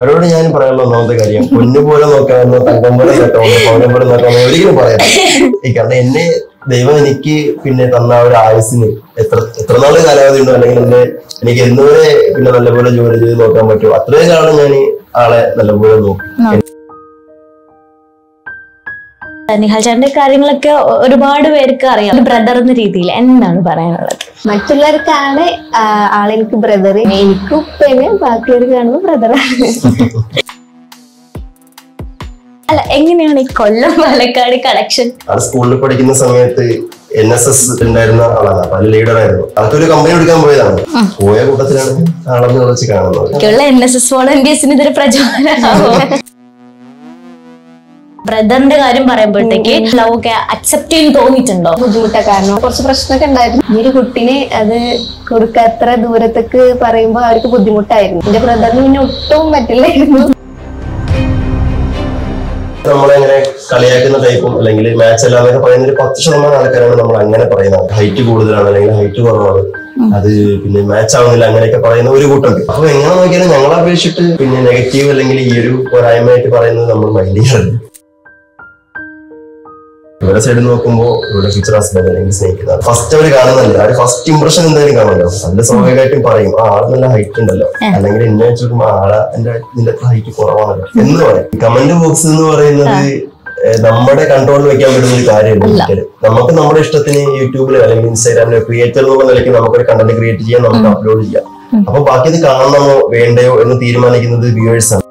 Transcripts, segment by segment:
അവരോട് ഞാൻ പറയാനുള്ള ഒന്നാമത്തെ കാര്യം പൊന്നു പോലെ നോക്കാമെന്നോ തങ്കം പോലെ നോക്കാമെന്നോ പൗനം പോലെ നോക്കാമെന്നോ ഒരിക്കലും പറയാം കാരണം എന്നെ ദൈവം എനിക്ക് പിന്നെ തന്ന ഒരു ആയുസിന് എത്ര എത്ര നാൾ കാലാവധി ഉണ്ടോ? അല്ലെങ്കിൽ എന്നെ എനിക്ക് എന്നുവരെ പിന്നെ നല്ലപോലെ ജോലി ചെയ്ത് നോക്കാൻ പറ്റുമോ? അത്രയും കാലം ഞാൻ ആളെ നല്ലപോലെ നോക്കും. നിഹാൽ ചേട്ടന്റെ കാര്യങ്ങളൊക്കെ ഒരുപാട് പേർക്ക് അറിയാം. ബ്രദർ എന്ന രീതിയിൽ എന്താണ് പറയാനുള്ളത്. മറ്റുള്ളവർക്കാണ് ആളെനിക്ക് ബ്രദർ എനിക്ക് ഉപ്പേന് ബാക്കിയുള്ളവർ കാണുമ്പോൾ ബ്രദറാണ് അല്ല എങ്ങനെയാണ് ഈ കൊല്ലം പാലക്കാട് കളക്ഷൻ സ്കൂളിൽ പഠിക്കുന്ന സമയത്ത് എൻ എസ് എസ് ഉണ്ടായിരുന്ന ആളാണ് അപ്പൊ അതിൽ ലീഡർ ആയിരുന്നു. അതൊക്കെ കമ്പനി എടുക്കാൻ പോയതാണ്. പോയ കൂട്ടത്തിലാണ് ആളെന്ന് വെച്ച് കാണുന്നത്. എൻ എസ് എസ് വോളണ്ടിയേഴ്സിന് ഇതൊരു പ്രചോദനമാവോ. ബ്രദറിന്റെ കാര്യം പറയുമ്പോഴത്തേക്ക് ലവ് ഒക്കെ അക്സെപ്റ്റ് ചെയ്യാൻ തോന്നിയിട്ടുണ്ടോ? ബുദ്ധിമുട്ടാ. കാരണം കുറച്ച് പ്രശ്നമൊക്കെ ഉണ്ടായിരുന്നു. ഈ ഒരു കുട്ടിനെ അത് കൊടുക്ക കൊടുക്കാത്ര ദൂരത്തേക്ക് പറയുമ്പോൾ അവർക്ക് ബുദ്ധിമുട്ടായിരുന്നു. എന്റെ ബ്രദറിന് പിന്നെ ഒട്ടും പറ്റില്ലായിരുന്നു. നമ്മളെങ്ങനെ കളിയാക്കുന്ന ടൈപ്പും അല്ലെങ്കിൽ മാച്ച് എല്ലാം എന്നൊക്കെ പറയുന്ന ഒരു പത്ത് ശതമാനം ആൾക്കാരാണ് നമ്മൾ അങ്ങനെ പറയുന്നത്. ഹൈറ്റ് കൂടുതലാണ് അല്ലെങ്കിൽ ഹൈറ്റ് കുറവാണ്. അത് പിന്നെ മാച്ച് ആവുന്നില്ല അങ്ങനെയൊക്കെ പറയുന്ന ഒരു കൂട്ടം അപ്പൊ എങ്ങനെ നോക്കിയാലും ഞങ്ങളെ അപേക്ഷിച്ചിട്ട് പിന്നെ നെഗറ്റീവ് അല്ലെങ്കിൽ ഈ ഒരു പോരായ്മയായിട്ട് പറയുന്നത് നമ്മൾ മൈൻഡ് ചെയ്യാറുണ്ട് ഇവരുടെ സൈഡിൽ നോക്കുമ്പോൾ ഇവിടെ ഫ്യൂച്ചർ ഹസ്ബൻഡ് അല്ലെങ്കിൽ സ്നേഹിക്കുന്നത് ഫസ്റ്റ് അവർ കാണുന്നില്ല ആ ഫസ്റ്റ് ഇംപ്രഷൻ എന്തായാലും കാണുമല്ലോ. അതിന്റെ സ്വാഭാവികമായിട്ടും പറയും ആ ആൾ നല്ല ഹൈറ്റ് ഉണ്ടല്ലോ. അല്ലെങ്കിൽ എന്നെ വെച്ച് നോക്കുമ്പോൾ ആളെ എന്റെ നിന്റെ ഹൈറ്റ് കുറവാണല്ലോ. എന്ന് പറയും. കമന്റ് ബോക്സ് എന്ന് പറയുന്നത് നമ്മുടെ കൺട്രോളിൽ വെക്കാൻ പറ്റുന്ന ഒരു കാര്യമല്ല നമുക്ക് നമ്മുടെ ഇഷ്ടത്തിന് യൂട്യൂബിൽ അല്ലെങ്കിൽ ഇൻസ്റ്റാഗ്രാമിലോ ക്രിയേറ്റർ എന്നുള്ള നിലയ്ക്ക് നമുക്കൊരു കണ്ടന്റ് ക്രിയേറ്റ് ചെയ്യാൻ നമുക്ക് അപ്ലോഡ് ചെയ്യാം. അപ്പൊ ബാക്കി ഇത് കാണണമോ വേണ്ടയോ എന്ന് തീരുമാനിക്കുന്നത് വ്യൂവേഴ്സ് ആണ്.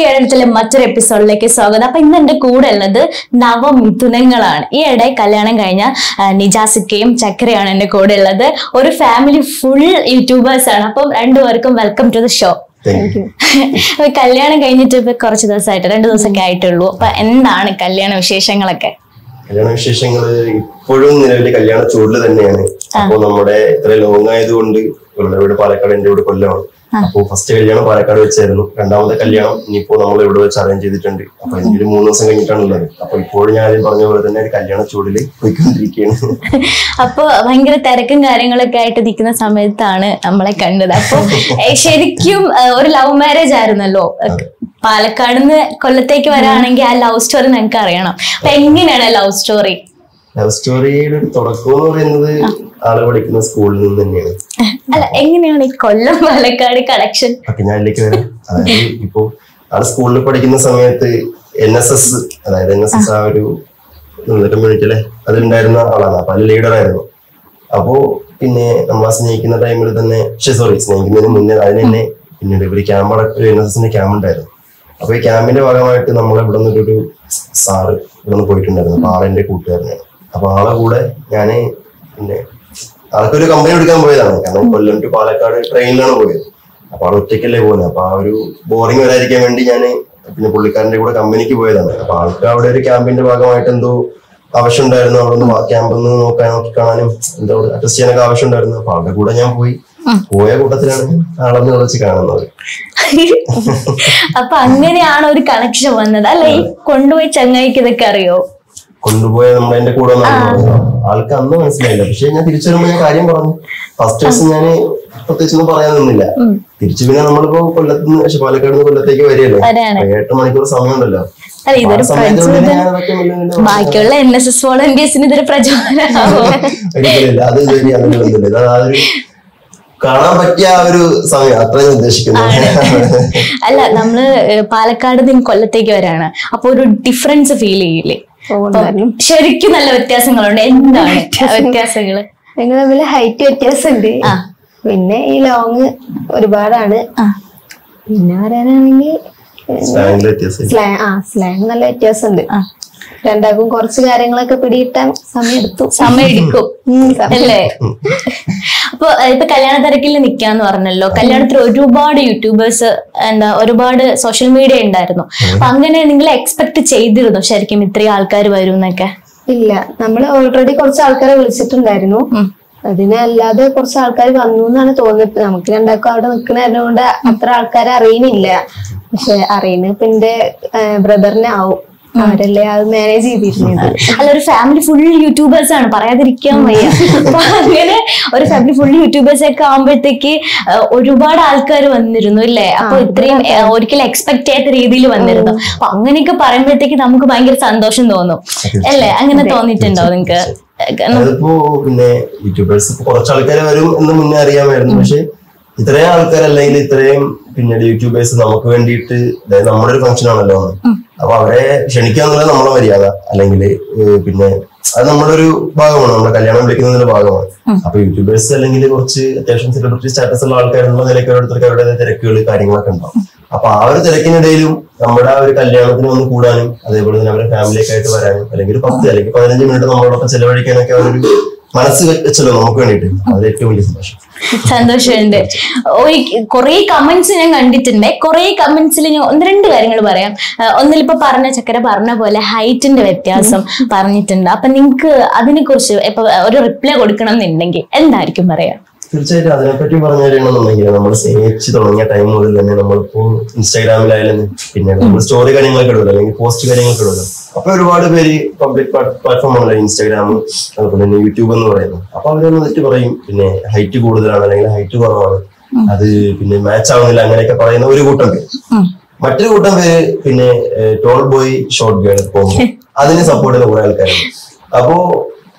കേരളത്തിലെ മറ്റൊരു എപ്പിസോഡിലേക്ക് സ്വാഗതം. അപ്പൊ ഇന്ന് എന്റെ കൂടെ ഉള്ളത് നവമിഥുനങ്ങളാണ് ഈ ഇടെ കല്യാണം കഴിഞ്ഞ നിജാസിക്കയും ചക്രയാണ് എന്റെ കൂടെ ഉള്ളത്. ഒരു ഫാമിലി ഫുൾ യൂട്യൂബേഴ്സ് ആണ്. അപ്പം രണ്ടുപേർക്കും വെൽക്കം ടു ദ ഷോ കല്യാണം കഴിഞ്ഞിട്ട് ഇപ്പൊ കുറച്ച് ദിവസമായിട്ട് രണ്ടു ദിവസമൊക്കെ ആയിട്ടുള്ളൂ. അപ്പൊ എന്താണ് കല്യാണ വിശേഷങ്ങളൊക്കെ? കല്യാണ വിശേഷങ്ങൾ ഇപ്പോഴും നിലവിൽ കല്യാണ ചൂടിൽ തന്നെയാണ്. അപ്പൊ നമ്മുടെ ഇത്ര ലോങ് ആയതുകൊണ്ട് പാലക്കാട് എന്റെ കൂടെ കൊല്ലമാണ്. അപ്പൊ ഫസ്റ്റ് കല്യാണം പാലക്കാട് വെച്ചായിരുന്നു. രണ്ടാമത്തെ കല്യാണം ഇനിയിപ്പോ നമ്മൾ ഇവിടെ വെച്ച് അറേഞ്ച് ചെയ്തിട്ടുണ്ട്. അപ്പൊ ഇനി ഒരു മൂന്ന് ദിവസം കഴിഞ്ഞിട്ടാണ് ഉള്ളത് അപ്പൊ ഇപ്പോഴും ഞാൻ ആദ്യം പറഞ്ഞ പോലെ തന്നെ ഒരു കല്യാണ ചൂടിൽ പോയിക്കൊണ്ടിരിക്കുകയാണ്. അപ്പൊ ഭയങ്കര തിരക്കും കാര്യങ്ങളൊക്കെ ആയിട്ട് നിൽക്കുന്ന സമയത്താണ് നമ്മളെ കണ്ടത്. അപ്പൊ ശരിക്കും ഒരു ലവ് മാരേജ് ആയിരുന്നല്ലോ? പാലക്കാട് നിന്ന് കൊല്ലത്തേക്ക് വരാണെങ്കിൽ ആ ലവ് സ്റ്റോറി ഞങ്ങൾക്ക് അറിയണം. അപ്പൊ എങ്ങനെയാണ് ലവ് സ്റ്റോറി ലവ് സ്റ്റോറിയുടെ തുടക്കം എന്ന് പറയുന്നത് ആൾ പഠിക്കുന്ന സ്കൂളിൽ നിന്ന് തന്നെയാണ്. അല്ല എങ്ങനെയാണ് ഈ കൊല്ലം പാലക്കാട് കളക്ഷൻ ഓക്കെ ഞാൻ ഇതിലേക്ക് വരാം. അതായത് ഇപ്പോ ആൾ സ്കൂളിൽ പഠിക്കുന്ന സമയത്ത് എൻ എസ് എസ് അതായത് എൻ എസ് എസ് ആ ഒരു കമ്മ്യൂണിറ്റി അല്ലെ അതിലുണ്ടായിരുന്ന ആളാണ്. അപ്പൊ അതിൽ ലീഡർ ആയിരുന്നു. അപ്പോ പിന്നെ നമ്മൾ സ്നേഹിക്കുന്ന ടൈമിൽ തന്നെ പക്ഷെ സോറി സ്നേഹിക്കുന്നതിന് മുന്നേ അതിന് തന്നെ പിന്നീട് ഒരു ക്യാമ്പ് ഒരു എൻ എസ് എസിന്റെ ക്യാമ്പ് ഉണ്ടായിരുന്നു. അപ്പൊ ഈ ക്യാമ്പിന്റെ ഭാഗമായിട്ട് നമ്മൾ ഇവിടെ നിന്നൊരു ഒരു സാറ് ഇവിടെ നിന്ന് പോയിട്ടുണ്ടായിരുന്നു അപ്പൊ ആളെന്റെ കൂട്ടുകാരനാണ്. അപ്പൊ ആളെ കൂടെ ഞാൻ പിന്നെ ആൾക്കൊരു കമ്പനി എടുക്കാൻ പോയതാണ്. കാരണം കൊല്ലം ടു പാലക്കാട് ട്രെയിനിലാണ് പോയത്. അപ്പൊ അവിടെ ഒറ്റയ്ക്കല്ലേ പോകുന്നത് അപ്പൊ ആ ഒരു ബോറിംഗ് വരാതിരിക്കാൻ വേണ്ടി ഞാൻ പിന്നെ പുള്ളിക്കാരന്റെ കൂടെ കമ്പനിക്ക് പോയതാണ്. അപ്പൊ ആൾക്ക് അവിടെ ഒരു ക്യാമ്പിന്റെ ഭാഗമായിട്ട് എന്തോ ആവശ്യം ഉണ്ടായിരുന്നു അവിടെ ഒന്ന് ക്യാമ്പ് ഒന്ന് നോക്കാൻ നോക്കി കാണാനും എന്തോ അറ്റസ്റ്റ് ചെയ്യാനൊക്കെ ആവശ്യം ഉണ്ടായിരുന്നു അപ്പൊ അവിടെ കൂടെ ഞാൻ പോയി. പോയ കൂട്ടത്തിലാണ് ആളെന്ന് വിളിച്ച് കാണുന്നത്. അപ്പൊ അങ്ങനെയാണ് ഒരു കണക്ഷൻ വന്നത്. അല്ലെ? കൊണ്ടുപോയി ചങ്ങായിക്ക് ഇതൊക്കെ അറിയോ? കൊണ്ടുപോയ നമ്മൾ എന്റെ കൂടെ ആൾക്ക് അന്ന് മനസ്സിലായില്ല. പക്ഷെ ഞാൻ തിരിച്ചു വരുമ്പോ ഞാൻ കാര്യം പറഞ്ഞു. ഫസ്റ്റ് ദിവസം ഞാൻ പ്രത്യേകിച്ചൊന്നും പറയാൻ നിന്നില്ല. തിരിച്ചു പിന്നെ നമ്മളിപ്പോ കൊല്ലത്ത് പക്ഷെ പാലക്കാട് നിന്ന് കൊല്ലത്തേക്ക് വരികയല്ലേ? എട്ട് മണിക്കൂർ സമയമുണ്ടല്ലോ ഇതൊരു. ബാക്കിയുള്ള എൻ എസ് എസ് വോളണ്ടിയേഴ്സിന് ഇതൊരു പ്രചോദനമാവോ. കാണാൻ പറ്റിയ ഒരു സമയം. അത്ര ഉദ്ദേശിക്കുന്നു. അല്ല നമ്മൾ പാലക്കാട് നിന്ന് കൊല്ലത്തേക്ക് വരാണ്. അപ്പൊ ഒരു ഡിഫറൻസ് ഫീൽ ചെയ്യില്ലേ? ശരിക്കും നല്ല വ്യത്യാസങ്ങളുണ്ട്. എന്താണ് ആ വ്യത്യാസങ്ങൾ? ഞങ്ങൾ തമ്മിൽ ഹൈറ്റ് വ്യത്യാസമുണ്ട്. പിന്നെ ഈ ലോങ് ഒരുപാടാണ്. പിന്നെ പറയാനാണെങ്കിൽ സ്ലാങ് നല്ല വ്യത്യാസമുണ്ട്. ആ. രണ്ടാൾക്കും കുറച്ച് കാര്യങ്ങളൊക്കെ പിടിയിട്ടാൻ സമയെടുത്തു. എടുത്തു സമയം എടുക്കും അല്ലേ? അപ്പൊ ഇപ്പൊ കല്യാണ തിരക്കിൽ നിൽക്കാന്ന് പറഞ്ഞല്ലോ. കല്യാണത്തിൽ ഒരുപാട് യൂട്യൂബേഴ്സ് എന്താ ഒരുപാട് സോഷ്യൽ മീഡിയ ഉണ്ടായിരുന്നു. അപ്പൊ അങ്ങനെ നിങ്ങൾ എക്സ്പെക്ട് ചെയ്തിരുന്നു ശരിക്കും ഇത്രയും ആൾക്കാർ വരും എന്നൊക്കെ ഇല്ല. നമ്മൾ ഓൾറെഡി കുറച്ച് ആൾക്കാരെ വിളിച്ചിട്ടുണ്ടായിരുന്നു. അതിനല്ലാതെ കുറച്ച് ആൾക്കാർ വന്നു എന്നാണ് തോന്നിയത്. നമുക്ക് രണ്ടാക്കും അവിടെ നിൽക്കുന്നതുകൊണ്ട് അത്ര ആൾക്കാരെ അറിയുന്നില്ല. പക്ഷെ അറിയുന്നത് ഇപ്പൊ എന്റെ ബ്രദറിനെ ആവും. അവരല്ലേ അത് മാനേജ് ചെയ്തിരുന്നത്. അല്ല ഒരു ഫാമിലി ഫുൾ യൂട്യൂബേഴ്സ് ആണ്. പറയാതിരിക്കാൻ വയ്യ. അപ്പൊ അങ്ങനെ ഒരു ഫാമിലി ഫുൾ യൂട്യൂബേഴ്സ് ഒക്കെ ആകുമ്പോഴത്തേക്ക് ഒരുപാട് ആൾക്കാർ വന്നിരുന്നു അല്ലേ? അപ്പൊ ഇത്രയും ഒരിക്കലും എക്സ്പെക്ട് ചെയ്യാത്ത രീതിയിൽ വന്നിരുന്നു. അപ്പൊ അങ്ങനെയൊക്കെ പറയുമ്പോഴത്തേക്ക് നമുക്ക് ഭയങ്കര സന്തോഷം തോന്നും. അല്ലേ? അങ്ങനെ തോന്നിയിട്ടുണ്ടോ നിങ്ങക്ക്? അതിപ്പോ പിന്നെ യൂട്യൂബേഴ്സ് കുറച്ച് ആൾക്കാരെ വരും എന്ന് മുന്നേ അറിയാമായിരുന്നു. പക്ഷെ ഇത്രയും ആൾക്കാർ അല്ലെങ്കിൽ ഇത്രയും പിന്നീട് യൂട്യൂബേഴ്സ് നമുക്ക് വേണ്ടിയിട്ട് നമ്മുടെ ഒരു ഫംഗ്ഷൻ ആണല്ലോ. അപ്പൊ അവരെ ക്ഷണിക്കുക എന്നുള്ളത് നമ്മളെ മര്യാദ. അല്ലെങ്കിൽ പിന്നെ അത് നമ്മുടെ ഒരു ഭാഗമാണ്. നമ്മുടെ കല്യാണം വിളിക്കുന്നതിന്റെ ഭാഗമാണ്. അപ്പൊ യൂട്യൂബേഴ്സ് അല്ലെങ്കിൽ കുറച്ച് അത്യാവശ്യം സെലിബ്രിറ്റി സ്റ്റാറ്റസ് ഉള്ള ആൾക്കാരുള്ള നിലയ്ക്ക് ഓരോരുത്തർക്ക് അവരുടെ തിരക്കുകൾ കാര്യങ്ങളൊക്കെ ഉണ്ടാവും. അപ്പൊ ആ ഒരു തിരക്കിനിടയിലും നമ്മുടെ ആ ഒരു കല്യാണത്തിന് ഒന്ന് കൂടാനും അതേപോലെ തന്നെ അവരുടെ ഫാമിലിയൊക്കെ ആയിട്ട് വരാനും അല്ലെങ്കിൽ ഒരു പത്ത് അല്ലെങ്കിൽ പതിനഞ്ച് മിനിറ്റ് നമ്മളോടൊപ്പം ചെലവഴിക്കാനൊക്കെ അവരൊരു മനസ്സ് വെച്ചല്ലോ നമുക്ക് വേണ്ടിട്ട് ഏറ്റവും വലിയ സന്തോഷം. സന്തോഷമുണ്ട്. ഒരു കുറെ കമന്റ്സ് ഞാൻ കണ്ടിട്ടുണ്ട്. കുറെ കമന്റ്സിൽ ഞാൻ ഒന്ന് രണ്ട് കാര്യങ്ങൾ പറയാം. ഒന്നിലിപ്പോ പറഞ്ഞ ചക്കര പറഞ്ഞ പോലെ ഹൈറ്റിന്റെ വ്യത്യാസം പറഞ്ഞിട്ടുണ്ട്. അപ്പൊ നിങ്ങക്ക് അതിനെ കുറിച്ച് ഇപ്പൊ ഒരു റിപ്ലൈ കൊടുക്കണം എന്നുണ്ടെങ്കിൽ എന്തായിരിക്കും പറയാ? തീർച്ചയായിട്ടും അതിനെപ്പറ്റി പറഞ്ഞു തരണമെന്നുണ്ടെങ്കിൽ നമ്മൾ സ്നേഹിച്ച് തുടങ്ങിയ ടൈം മുതൽ തന്നെ നമ്മളിപ്പോ ഇൻസ്റ്റാഗ്രാമിലായാലും പിന്നെ നമ്മൾ സ്റ്റോറി കാര്യങ്ങളൊക്കെ ഇടുമല്ലോ അല്ലെങ്കിൽ പോസ്റ്റ് കാര്യങ്ങളൊക്കെ ഇടുമല്ലോ അപ്പൊ ഒരുപാട് പേര് പബ്ലിക് പ്ലാറ്റ്ഫോം ആണല്ലോ ഇൻസ്റ്റാഗ്രാം അതുപോലെ തന്നെ യൂട്യൂബ് എന്ന് പറയുന്നത്. അപ്പൊ അവരൊന്ന് തെറ്റ് പറയും പിന്നെ ഹൈറ്റ് കൂടുതലാണ് അല്ലെങ്കിൽ ഹൈറ്റ് കുറവാണ്. അത് പിന്നെ മാച്ച് ആവുന്നില്ല അങ്ങനെയൊക്കെ പറയുന്ന ഒരു കൂട്ടം പേര്. മറ്റൊരു കൂട്ടം പേര് പിന്നെ ടോൾ ബോയ് ഷോർട്ട് ഗേൾ പോകും അതിനെ സപ്പോർട്ട് ചെയ്യുന്ന കുറെ ആൾക്കാരുണ്ട്. അപ്പോ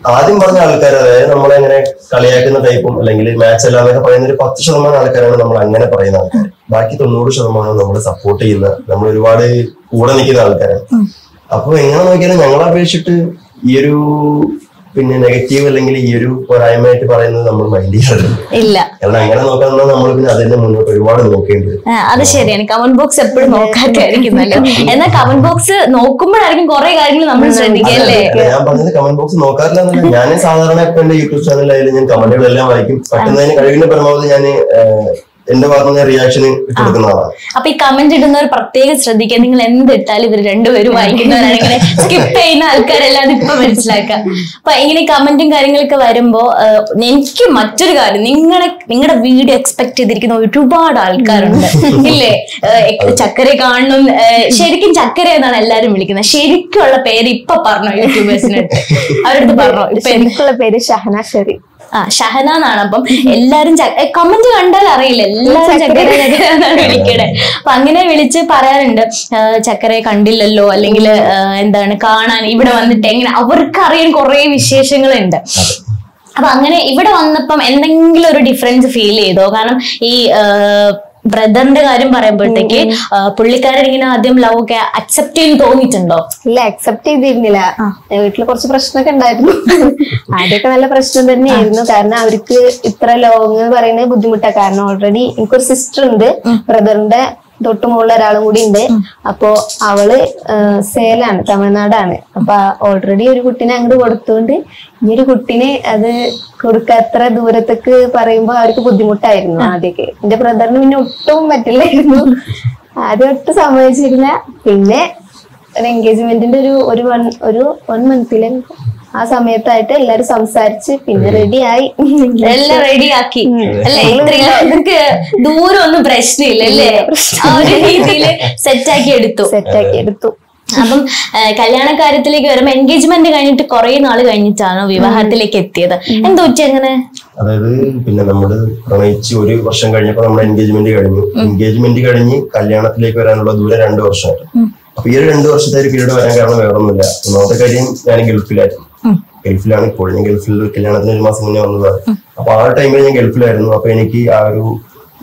ആദ്യം പറഞ്ഞ ആൾക്കാർ അതായത് നമ്മളെങ്ങനെ കളിയാക്കുന്ന ടൈപ്പും അല്ലെങ്കിൽ മാച്ച് അല്ല എന്നൊക്കെ പറയുന്ന ഒരു പത്ത് ശതമാനം ആൾക്കാരാണ് നമ്മൾ അങ്ങനെ പറയുന്ന ആൾക്കാർ ബാക്കി തൊണ്ണൂറ് ശതമാനം നമ്മൾ സപ്പോർട്ട് ചെയ്യുന്ന നമ്മൾ ഒരുപാട് കൂടെ നിൽക്കുന്ന ആൾക്കാരാണ്. അപ്പൊ എങ്ങനെ നോക്കിയാലും ഞങ്ങളെ അപേക്ഷിച്ചിട്ട് ഈ ഒരു പിന്നെ നെഗറ്റീവ് അല്ലെങ്കിൽ ഈ ഒരു പോരായ്മയായിട്ട് പറയുന്നത് നമ്മൾ മൈൻഡ് ചെയ്യാറില്ല ഇല്ല. കാരണം അങ്ങനെ നോക്കാൻ നമ്മൾ പിന്നെ അതിന്റെ മുന്നോട്ട് ഒരുപാട് നോക്കേണ്ടത് ആ, അത് ശരിയാണ്. കമന്റ് ബോക്സ് എപ്പോഴും നോക്കാത്തായിരിക്കും നല്ലത് എന്നാൽ കമന്റ് ബോക്സ് നോക്കുമ്പോഴായിരിക്കും കുറെ കാര്യങ്ങൾ നമ്മൾ ശ്രദ്ധിക്കല്ലേ ഞാൻ പറഞ്ഞത് കമന്റ് ബോക്സ് നോക്കാറില്ല എന്നല്ല. ഞാൻ സാധാരണ ഇപ്പൊ എന്റെ യൂട്യൂബ് ചാനലായാലും ഞാൻ കമന്റുകളെല്ലാം വായിക്കും. പെട്ടെന്ന് കഴിവിന്റെ പരമാവധി ഞാൻ എന്റെ ഭാഗത്തുനിന്ന് റിയാക്ഷൻ കൊടുക്കുന്നതാണ് അപ്പൊ ഈ കമന്റ് ഇടുന്നവർ പ്രത്യേകം ശ്രദ്ധിക്കുക. നിങ്ങൾ എന്ത് ഇട്ടാലും ഇവർ രണ്ടുപേരും വായിക്കുന്നവരാണെങ്കിൽ സ്കിപ്പ് ചെയ്യുന്ന ആൾക്കാരെല്ലാം അത് ഇപ്പൊ മനസ്സിലാക്കുക. അപ്പൊ ഇങ്ങനെ കമന്റും കാര്യങ്ങളൊക്കെ വരുമ്പോ എനിക്ക് മറ്റൊരു കാര്യം. നിങ്ങളെ നിങ്ങളുടെ വീഡിയോ എക്സ്പെക്ട് ചെയ്തിരിക്കുന്ന ഒരുപാട് ആൾക്കാരുണ്ട്. ഇല്ലേ? ചക്കര കാണണം. ശരിക്കും ചക്കര എന്നാണ് എല്ലാരും വിളിക്കുന്നത്. ശരിക്കുള്ള പേര് ഇപ്പൊ പറഞ്ഞോ യൂട്യൂബേഴ്സിനെ അവരടുത്ത് പറഞ്ഞോ? ഇപ്പൊ പേര് ഷഹന ഷെറീഫ് ആ ഷഹന എന്നാണ് അപ്പം എല്ലാരും കമന്റ് കണ്ടാൽ അറിയില്ല. എല്ലാരും ചക്കരയാണ് ചക്കര വിളിക്കണേ. അപ്പൊ അങ്ങനെ വിളിച്ച് പറയാറുണ്ട് ചക്കരയെ കണ്ടില്ലല്ലോ അല്ലെങ്കിൽ എന്താണ് കാണാൻ ഇവിടെ വന്നിട്ട് എങ്ങനെ അവർക്ക് അറിയാൻ കുറെ വിശേഷങ്ങളുണ്ട്. അപ്പൊ അങ്ങനെ ഇവിടെ വന്നപ്പം എന്തെങ്കിലും ഒരു ഡിഫറൻസ് ഫീൽ ചെയ്തോ? കാരണം ഈ ബ്രദറിന്റെ കാര്യം പറയുമ്പോഴത്തേക്ക് പുള്ളിക്കാരൻ ഇങ്ങനെ ആദ്യം ലവ് ഒക്കെ അക്സെപ്റ്റ് ചെയ്ത് തോന്നിയിട്ടുണ്ടോ? ഇല്ല അക്സെപ്റ്റ് ചെയ്തിരുന്നില്ല. വീട്ടിൽ കുറച്ച് പ്രശ്നമൊക്കെ ഉണ്ടായിരുന്നു. ആദ്യമൊക്കെ നല്ല പ്രശ്നം തന്നെയായിരുന്നു. കാരണം അവർക്ക് ഇത്ര ലോങ് പറയുന്നത് ബുദ്ധിമുട്ടാണ് കാരണം ഓൾറെഡി എനിക്കൊരു സിസ്റ്റർ ഉണ്ട്. ബ്രദറിന്റെ തൊട്ട് മുകളിൽ ഒരാളും കൂടി ഉണ്ട്. അപ്പോ അവൾ സേലാണ് തമിഴ്നാടാണ്. അപ്പൊ ഓൾറെഡി ഒരു കുട്ടീനെ അങ്ങോട്ട് കൊടുത്തുകൊണ്ട് ഈ ഒരു കുട്ടീനെ അത് കൊടുക്കാത്ര ദൂരത്തേക്ക് പറയുമ്പോ അവർക്ക് ബുദ്ധിമുട്ടായിരുന്നു ആദ്യമൊക്കെ എന്റെ ബ്രദറിന് പിന്നെ ഒട്ടും പറ്റില്ലായിരുന്നു. ആദ്യം ഒട്ടും സമ്മതിച്ചിരുന്ന പിന്നെ ഒരു എൻഗേജ്മെന്റിന്റെ ഒരു ഒരു വൺ ഒരു വൺ മന്തിലെ ആ സമയത്തായിട്ട് എല്ലാരും സംസാരിച്ച് പിന്നെ റെഡിയായി ആയി. എല്ലാം റെഡിയാക്കി അല്ലേ? ദൂരം ഒന്നും പ്രശ്നമില്ല അല്ലേ? ആ ഒരു രീതിയിൽ സെറ്റാക്കി എടുത്തു. സെറ്റാക്കി എടുത്തു. അപ്പം കല്യാണ കാര്യത്തിലേക്ക് വരുമ്പോ എൻഗേജ്മെന്റ് കഴിഞ്ഞിട്ട് കുറെ നാൾ കഴിഞ്ഞിട്ടാണോ വിവാഹത്തിലേക്ക് എത്തിയത്? എന്തോ അങ്ങനെ? അതായത് പിന്നെ നമ്മൾ പ്രണയിച്ച് ഒരു വർഷം കഴിഞ്ഞപ്പോ നമ്മുടെ എൻഗേജ്മെന്റ് കഴിഞ്ഞു. എൻഗേജ്മെന്റ് കഴിഞ്ഞ് കല്യാണത്തിലേക്ക് വരാനുള്ള ദൂരം രണ്ടു വർഷമായിരുന്നു അപ്പൊ ഈ ഒരു രണ്ടു വർഷത്തെ ഒരു പീരീഡ് വരാൻ കാരണം വേറൊന്നുമില്ല. ഒന്നാമത്തെ കാര്യം ഞാൻ ഗൾഫിലായിരുന്നു. ഗൾഫിലാണ് ഇപ്പോൾ ഞാൻ ഗൾഫിൽ കല്യാണത്തിന് ഒരു മാസം മുന്നേ വന്നതാണ് അപ്പൊ ആ ടൈമിൽ ഞാൻ ഗൾഫിലായിരുന്നു. അപ്പൊ എനിക്ക് ആ ഒരു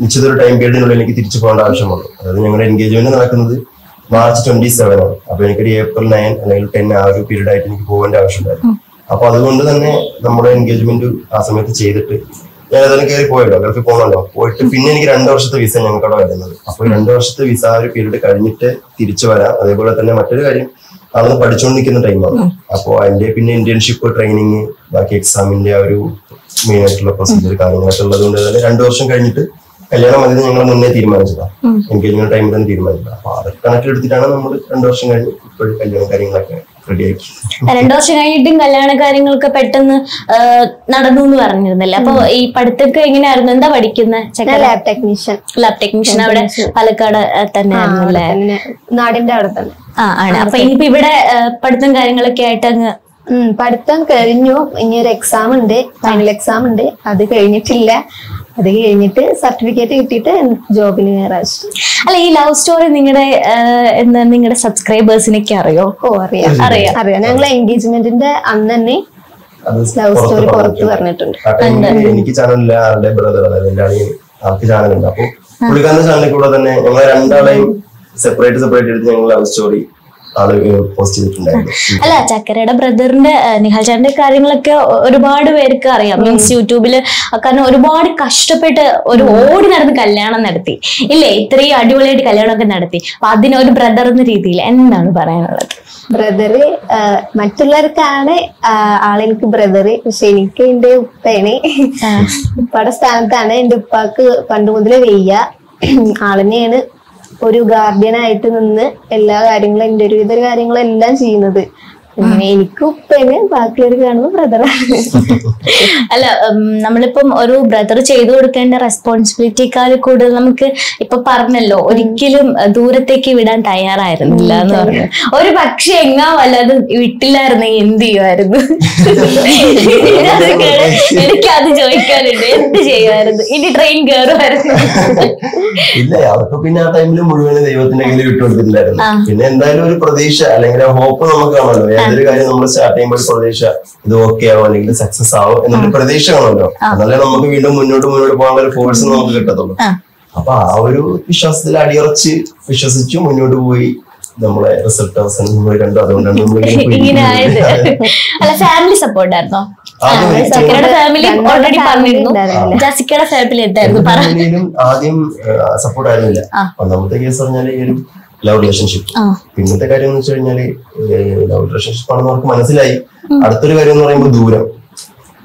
നിശ്ചിത ഒരു ടൈം പീരീഡിനുള്ളിൽ എനിക്ക് തിരിച്ചു പോകേണ്ട ആവശ്യം വന്നു. അതായത് ഞങ്ങളുടെ എൻഗേജ്മെന്റ് നടക്കുന്നത് മാർച്ച് ട്വന്റി സെവൻ ആണ്. അപ്പൊ എനിക്കൊരു ഏപ്രിൽ നയൻ അല്ലെങ്കിൽ ടെൻ ആ ഒരു പീരീഡ് ആയിട്ട് എനിക്ക് പോകേണ്ട ആവശ്യമുണ്ടായിരുന്നു അപ്പൊ അതുകൊണ്ട് തന്നെ നമ്മുടെ എൻഗേജ്മെന്റ് ആ സമയത്ത് ചെയ്തിട്ട് ഞാൻ ഏതായാലും കയറി പോയല്ലോ. ഗൾഫിൽ പോകണല്ലോ പോയിട്ട് പിന്നെ എനിക്ക് രണ്ട് വർഷത്തെ വിസ ഞങ്ങൾക്ക് അവിടെ വരുന്നത്. അപ്പൊ രണ്ടു രണ്ട് വർഷത്തെ വിസ ആ ഒരു പീരീഡ് കഴിഞ്ഞിട്ട് തിരിച്ചു വരാം. അതേപോലെ തന്നെ മറ്റൊരു കാര്യം അന്ന് പഠിച്ചുകൊണ്ടിരിക്കുന്ന ടൈമാണ് അപ്പോൾ അതിന്റെ പിന്നെ ഇന്റേൺഷിപ്പ് ട്രെയിനിങ് ബാക്കി എക്സാമിന്റെ ആ ഒരു മെയിൻ ആയിട്ടുള്ള പ്രൊസീജിയർ കാര്യങ്ങളൊക്കെ ഉള്ളത് കൊണ്ട് തന്നെ രണ്ടു വർഷം കഴിഞ്ഞിട്ട് കല്യാണം മതി ഞങ്ങൾ മുന്നേ തീരുമാനിച്ചതാണ് എൻഗേജ്മെന്റ് ടൈമിൽ തന്നെ തീരുമാനിച്ചതാണ് അപ്പൊ അതൊക്കെ കണക്കിലെടുത്തിട്ടാണ് നമ്മൾ രണ്ടു വർഷം കഴിഞ്ഞ് ഇപ്പോഴും കല്യാണം കാര്യങ്ങളൊക്കെ റെഡിയാക്കി. രണ്ടു വർഷം കഴിഞ്ഞിട്ടും കല്യാണ കാര്യങ്ങളൊക്കെ പെട്ടെന്ന് നടന്നു എന്ന് പറഞ്ഞിരുന്നല്ലേ? അപ്പൊ ഈ പഠിത്തമൊക്കെ എങ്ങനെയായിരുന്നു? എന്താ പഠിക്കുന്നത് ലാബ് ടെക്നീഷ്യൻ ലാബ് ടെക്നീഷ്യൻ അവിടെ പാലക്കാട് തന്നെ. നാടിന്റെ അവിടെ തന്നെ. ആ ആണ്. അപ്പൊ ഇനിയിപ്പോ ഇവിടെ പഠിത്തം കാര്യങ്ങളൊക്കെ ആയിട്ട് അങ്ങ് ഉം, പഠിത്തം കഴിഞ്ഞു. ഇനി ഒരു എക്സാം ഉണ്ട്. ഫൈനൽ എക്സാം ഉണ്ട്. അത് കഴിഞ്ഞിട്ടില്ല. അത് കഴിഞ്ഞിട്ട് സർട്ടിഫിക്കറ്റ് കിട്ടിയിട്ട് ജോബിന് കയറാൻ അല്ല ഈ ലവ് സ്റ്റോറി നിങ്ങളുടെ എന്താ നിങ്ങളുടെ സബ്സ്ക്രൈബേഴ്സിനൊക്കെ അറിയോ? ഓ അറിയാം. അറിയാം. അറിയാം. ഞങ്ങൾ എൻഗേജ്മെന്റിന്റെ അന്ന് തന്നെ ലവ് സ്റ്റോറി പുറത്ത് പറഞ്ഞിട്ടുണ്ട്. എനിക്ക് ചാനലില്ല ആളുടെ ബ്രദർ അതായത് എന്റെ അളിയൻ ആൾക്ക് ചാനലുണ്ട്. അപ്പൊ പുള്ളിക്കാരന്റെ ചാനലിൽ കൂടെ തന്നെ ഞങ്ങളെ രണ്ടാളെയും സെപ്പറേറ്റ് സെപ്പറേറ്റ് എടുത്ത് ഞങ്ങൾ ലവ് സ്റ്റോറി അല്ല ചക്കരയുടെ ബ്രദറിന്റെ നിഹാൽ കാര്യങ്ങളൊക്കെ ഒരുപാട് പേർക്ക് അറിയാം. മീൻസ് യൂട്യൂബിൽ കാരണം ഒരുപാട് കഷ്ടപ്പെട്ട് ഒരു ഓടി നടന്ന് കല്യാണം നടത്തി. ഇല്ലേ? ഇത്രയും അടിപൊളിയായിട്ട് കല്യാണമൊക്കെ നടത്തി. അപ്പൊ അതിനൊരു ബ്രദർ എന്ന രീതിയിൽ എന്താണ് പറയാനുള്ളത്? ബ്രദറ് മറ്റുള്ളവർക്കാണ് ആളെനിക്ക് ബ്രദറ് പക്ഷെ എനിക്ക് എന്റെ ഉപ്പയാണ്. ഉപ്പയുടെ സ്ഥാനത്താണ്. എന്റെ ഉപ്പാക്ക് പണ്ട് മുതലേ വെയ്യ. ആളെന്നെയാണ് ഒരു ഗാർഡിയനായിട്ട് നിന്ന് എല്ലാ കാര്യങ്ങളും എന്റെ ഒരുവിധ കാര്യങ്ങളെല്ലാം ചെയ്യുന്നത്. എനിക്ക് ബാക്കിയുള്ളവർ കാണുമ്പോൾ ബ്രദറാണ് അല്ല നമ്മളിപ്പം ഒരു ബ്രദർ ചെയ്തു കൊടുക്കേണ്ട റെസ്പോൺസിബിലിറ്റിക്കാൾ കൂടുതൽ നമുക്ക് ഇപ്പൊ പറഞ്ഞല്ലോ ഒരിക്കലും ദൂരത്തേക്ക് വിടാൻ തയ്യാറായിരുന്നില്ല എന്ന് പറഞ്ഞു. ഒരു പക്ഷെ എങ്ങാ വല്ലാതെ വിട്ടില്ലായിരുന്നെങ്കിൽ എന്ത് ചെയ്യുമായിരുന്നു? അത് എനിക്ക് അത് ചോദിക്കാനുണ്ട് എന്ത് ചെയ്യുമായിരുന്നു? ഇനി ട്രെയിൻ കയറുമായിരുന്നു ഇല്ല അവർക്ക് പിന്നെ ആ ടൈമിൽ മുഴുവൻ ദൈവത്തിന്റെ കയ്യിൽ വിട്ടുകൊടുത്തിട്ടുണ്ടായിരുന്നു പിന്നെ എന്തായാലും ഒരു പ്രതീക്ഷ അല്ലെങ്കിൽ ആ ഹോപ്പ് നമുക്ക് കാണുമല്ലോ. ഏതൊരു കാര്യം നമ്മൾ സ്റ്റാർട്ട് ചെയ്യുമ്പോൾ പ്രതീക്ഷ ഇത് ഓക്കെ ആവും അല്ലെങ്കിൽ സക്സസ് ആവും എന്നൊരു പ്രതീക്ഷ കാണുമല്ലോ എന്നാലേ നമുക്ക് വീണ്ടും മുന്നോട്ട് മുന്നോട്ട് പോകാൻ ഒരു ഫോഴ്സ് നമുക്ക് കിട്ടത്തുള്ളൂ. അപ്പൊ ആ ഒരു വിശ്വാസത്തിൽ അടിയുറച്ച് വിശ്വസിച്ചു മുന്നോട്ട് പോയി നമ്മളെ റിസൾട്ട് അവസാനം നമ്മൾ കണ്ടു. അതുകൊണ്ടാണ് നമ്മൾ ഇങ്ങനെ ആയത്. അല്ല ഫാമിലി സപ്പോർട്ട് ആയിരുന്നോ? ഫാമിലി ഓൾറെഡി പറഞ്ഞിരുന്നു. ജാസിക്കയുടെ ഫാമിലി എന്തായിരുന്നു ആദ്യം സപ്പോർട്ട് ആയിരുന്നില്ല. ഒന്നാമത്തെ കേസ് പറഞ്ഞാൽ ഈ ഒരു ലവ് റിലേഷൻഷിപ്പ് പിന്നത്തെ കാര്യം എന്ന് വെച്ച് കഴിഞ്ഞാൽ ലവ് റിലേഷൻഷിപ്പ് ആണെന്ന് അവർക്ക് മനസ്സിലായി. അടുത്തൊരു കാര്യം എന്ന് പറയുമ്പോൾ ദൂരം.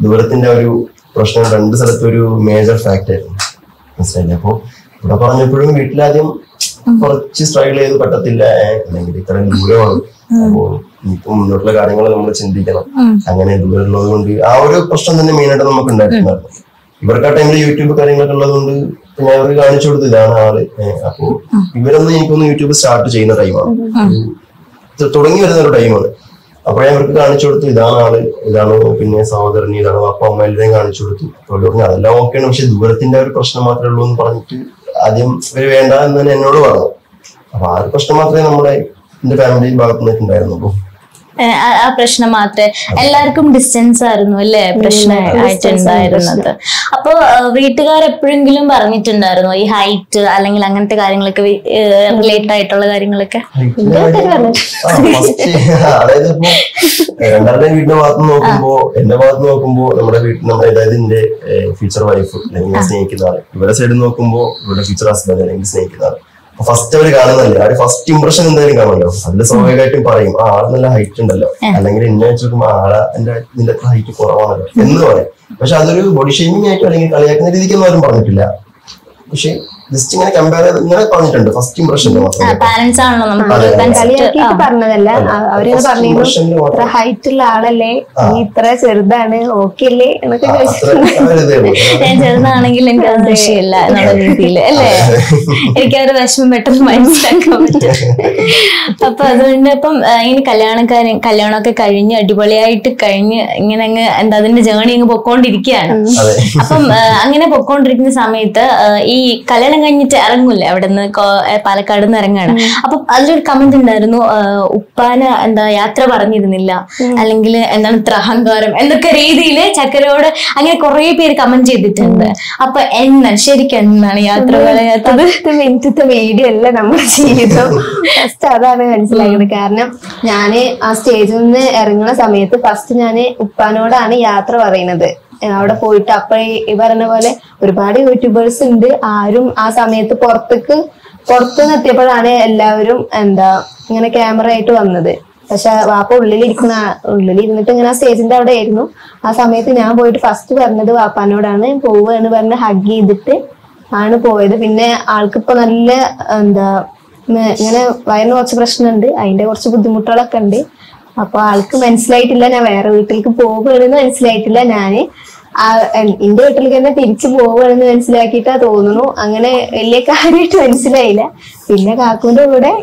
ദൂരത്തിന്റെ ഒരു പ്രശ്നം രണ്ട് സ്ഥലത്തും ഒരു മേജർ ഫാക്ട് ആയിരുന്നു. മനസ്സിലായില്ലേ? അപ്പൊ ഇവിടെ പറഞ്ഞപ്പോഴും വീട്ടിലാദ്യം കുറച്ച് സ്ട്രഗിൾ ചെയ്ത് പറ്റത്തില്ല. അല്ലെങ്കിൽ ഇത്രയും ദൂരമാണ്. അപ്പോ ഇപ്പൊ മുന്നോട്ടുള്ള കാര്യങ്ങൾ നമ്മൾ ചിന്തിക്കണം. അങ്ങനെ ദൂരമുള്ളത് കൊണ്ട് ആ ഒരു പ്രശ്നം തന്നെ മെയിൻ ആയിട്ട് നമുക്ക് ഉണ്ടായിട്ടുണ്ടായിരുന്നു. ഇവർക്ക് ആ ടൈമിൽ യൂട്യൂബ് കാര്യങ്ങളൊക്കെ ഉള്ളത് കൊണ്ട് ഞാൻ അവർക്ക് കാണിച്ചു കൊടുത്തു ഇതാണ് ആൾ അപ്പോ ഇവരൊന്ന് എനിക്കൊന്ന് യൂട്യൂബ് സ്റ്റാർട്ട് ചെയ്യുന്ന ടൈമാണ് തുടങ്ങി വരുന്ന ഒരു ടൈമാണ് അപ്പൊ ഞാൻ അവർക്ക് കാണിച്ചു കൊടുത്തു ഇതാണ് ആൾ ഇതാണ് പിന്നെ സഹോദരൻ ഇതാണ് അപ്പ അമ്മ എല്ലാം കാണിച്ചു കൊടുത്തു. അവർ പറഞ്ഞു അതെല്ലാം ഓക്കെയാണ് പക്ഷെ ദൂരത്തിന്റെ ഒരു പ്രശ്നം മാത്രമേ ഉള്ളൂ എന്ന് പറഞ്ഞിട്ട് ആദ്യം ഇവർ വേണ്ട എന്ന് തന്നെ എന്നോട് പറഞ്ഞു. അപ്പൊ ആ ഒരു പ്രശ്നം മാത്രമേ നമ്മുടെ എന്റെ ഫാമിലി ഭാഗത്ത് നിന്നിട്ടുണ്ടായിരുന്നുള്ളൂ ഏ, ആ- ആ പ്രശ്നം മാത്രമേ എല്ലാവർക്കും ഡിസ്റ്റൻസ് ആയിരുന്നു അല്ലേ? പ്രശ്നമായിട്ടുണ്ടായിരുന്നത് അപ്പൊ വീട്ടുകാർ എപ്പോഴെങ്കിലും പറഞ്ഞിട്ടുണ്ടായിരുന്നു? ഈ ഹൈറ്റ് അല്ലെങ്കിൽ അങ്ങനത്തെ കാര്യങ്ങളൊക്കെ റിലേറ്റഡ് ആയിട്ടുള്ള കാര്യങ്ങളൊക്കെ? അതായത് ഇപ്പോ രണ്ടാളുടെ വീടിന്റെ ഭാഗത്ത് നോക്കുമ്പോ എന്റെ ഭാഗത്ത് നോക്കുമ്പോ നമ്മുടെ വീട്ടിൽ നമ്മുടെ അതായത് എന്റെ ഫ്യൂച്ചർ വൈഫ് അല്ലെങ്കിൽ സ്നേഹിക്കുന്ന ആൾ ഇവരുടെ സൈഡിൽ നോക്കുമ്പോ ഇവരുടെ ഫ്യൂച്ചർ ഹസ്ബൻഡ് അല്ലെങ്കിൽ സ്നേഹിക്കുന്ന ആൾ ഫസ്റ്റ് അവർ കാണുന്നല്ലേ അവർ ഫസ്റ്റ് ഇംപ്രഷൻ എന്തായാലും കാണുമല്ലോ. അതിൽ സ്വാഭാവികമായിട്ടും പറയും ആ ആൾ നല്ല ഹൈറ്റ് ഉണ്ടല്ലോ. അല്ലെങ്കിൽ എന്നെ വെച്ച് നോക്കുമ്പോ ആളെ എന്റെ നിന്റെ അത്ര ഹൈറ്റ് കുറവാണല്ലോ. എന്ന് പറയും. പക്ഷെ അതൊരു ബോഡി ഷേമിംഗ് ആയിട്ടോ അല്ലെങ്കിൽ കളിയാക്കുന്ന രീതിക്കൊന്നും ആരും പറഞ്ഞിട്ടില്ല. പക്ഷെ ജസ്റ്റ് ഇങ്ങനെ കമ്പയർ ചെയ്ത് ഇങ്ങനെ പറഞ്ഞിട്ടുണ്ട് ഫസ്റ്റ് ഇംപ്രഷൻ പാരന്റ്സ് ആണല്ലോ നമ്മൾ പറഞ്ഞതല്ല. അല്ല, പറഞ്ഞു ഇത്ര ഹൈറ്റ് ഉള്ള ആളല്ലേ നീ ഇത്ര ചെറുതാണ് ഓക്കെ അല്ലേ? എന്നൊക്കെ. ഞാൻ ചെറുതാണെങ്കിൽ എനിക്ക് അത് വിഷയമില്ല എന്നുള്ള രീതിയിൽ അല്ലേ? എനിക്ക് അവരുടെ വിഷമം പെട്ടെന്ന് മനസ്സിലാക്കാൻ പറ്റും. അപ്പൊ അതുകൊണ്ട് ഇപ്പം ഇനി ഇങ്ങനെ കല്യാണക്കാരൻ കല്യാണമൊക്കെ കഴിഞ്ഞ് അടിപൊളിയായിട്ട് കഴിഞ്ഞ് ഇങ്ങനെ അങ്ങ് എന്താ അതിന്റെ ജേണി അങ്ങ് പൊക്കോണ്ടിരിക്കുകയാണ് അതെ. അപ്പം അങ്ങനെ പൊക്കോണ്ടിരിക്കുന്ന സമയത്ത് ഈ കല്യാണം കഴിഞ്ഞിട്ട് ഇറങ്ങൂല്ലേ? അവിടെ നിന്ന് പാലക്കാട് നിന്ന് ഇറങ്ങാണ്. അപ്പൊ അതിലൊരു കമന്റ് ഉണ്ടായിരുന്നു ഉപ്പാന എന്താ യാത്ര പറഞ്ഞിരുന്നില്ല. അല്ലെങ്കിൽ എന്താണ് ഇത്ര അഹങ്കാരം? എന്നൊക്കെ രീതിയിൽ ചക്കരയോട് അങ്ങനെ കുറെ പേര് കമന്റ് ചെയ്തിട്ടുണ്ട്. അപ്പൊ എന്നാണ് ശരിക്കും എന്നാണ് യാത്ര മിനിറ്റത്തെ വീഡിയോ അല്ല നമ്മൾ ചെയ്തു ഫസ്റ്റ് അതാണ് മനസ്സിലായത്. കാരണം ഞാൻ ആ സ്റ്റേജിൽ നിന്ന് ഇറങ്ങുന്ന സമയത്ത് ഫസ്റ്റ് ഞാൻ ഉപ്പാനോടാണ് യാത്ര പറയുന്നത്. അവിടെ പോയിട്ട് അപ്പൊ ഈ പറഞ്ഞ പോലെ ഒരുപാട് യൂട്യൂബേഴ്സ് ഉണ്ട്. ആരും ആ സമയത്ത് പുറത്തേക്ക് പുറത്തുനിന്ന് എത്തിയപ്പോഴാണ് എല്ലാവരും എന്താ ഇങ്ങനെ ക്യാമറ ആയിട്ട് വന്നത്. പക്ഷെ വാപ്പ ഉള്ളിലിരിക്കുന്ന ഉള്ളിൽ ഉള്ളിലിരുന്നിട്ട് ഇങ്ങനെ ആ സ്റ്റേജിന്റെ അവിടെ ആയിരുന്നു. ആ സമയത്ത് ഞാൻ പോയിട്ട് ഫസ്റ്റ് പറഞ്ഞത് വാപ്പാനോടാണ്. പോവുകയെന്ന് പറഞ്ഞ് ഹഗ് ചെയ്തിട്ട് ആണ് പോയത്. പിന്നെ ആൾക്കിപ്പോ നല്ല എന്താ ഇങ്ങനെ വയറിന് കുറച്ച് പ്രശ്നമുണ്ട്. അതിന്റെ കുറച്ച് ബുദ്ധിമുട്ടുകളൊക്കെ ഉണ്ട്. അപ്പൊ ആൾക്ക് മനസ്സിലായിട്ടില്ല ഞാൻ വേറെ വീട്ടിലേക്ക് പോവുകയാണെന്ന് മനസ്സിലായിട്ടില്ല. ഞാൻ എന്റെ വീട്ടിലേക്ക് തന്നെ തിരിച്ചു പോവുകയാണെന്ന് മനസ്സിലാക്കിയിട്ടാ തോന്നുന്നു. അങ്ങനെ വലിയ കാര്യമായിട്ട് മനസ്സിലായില്ല. പിന്നെ കാക്കുവിന്റെ കൂടെ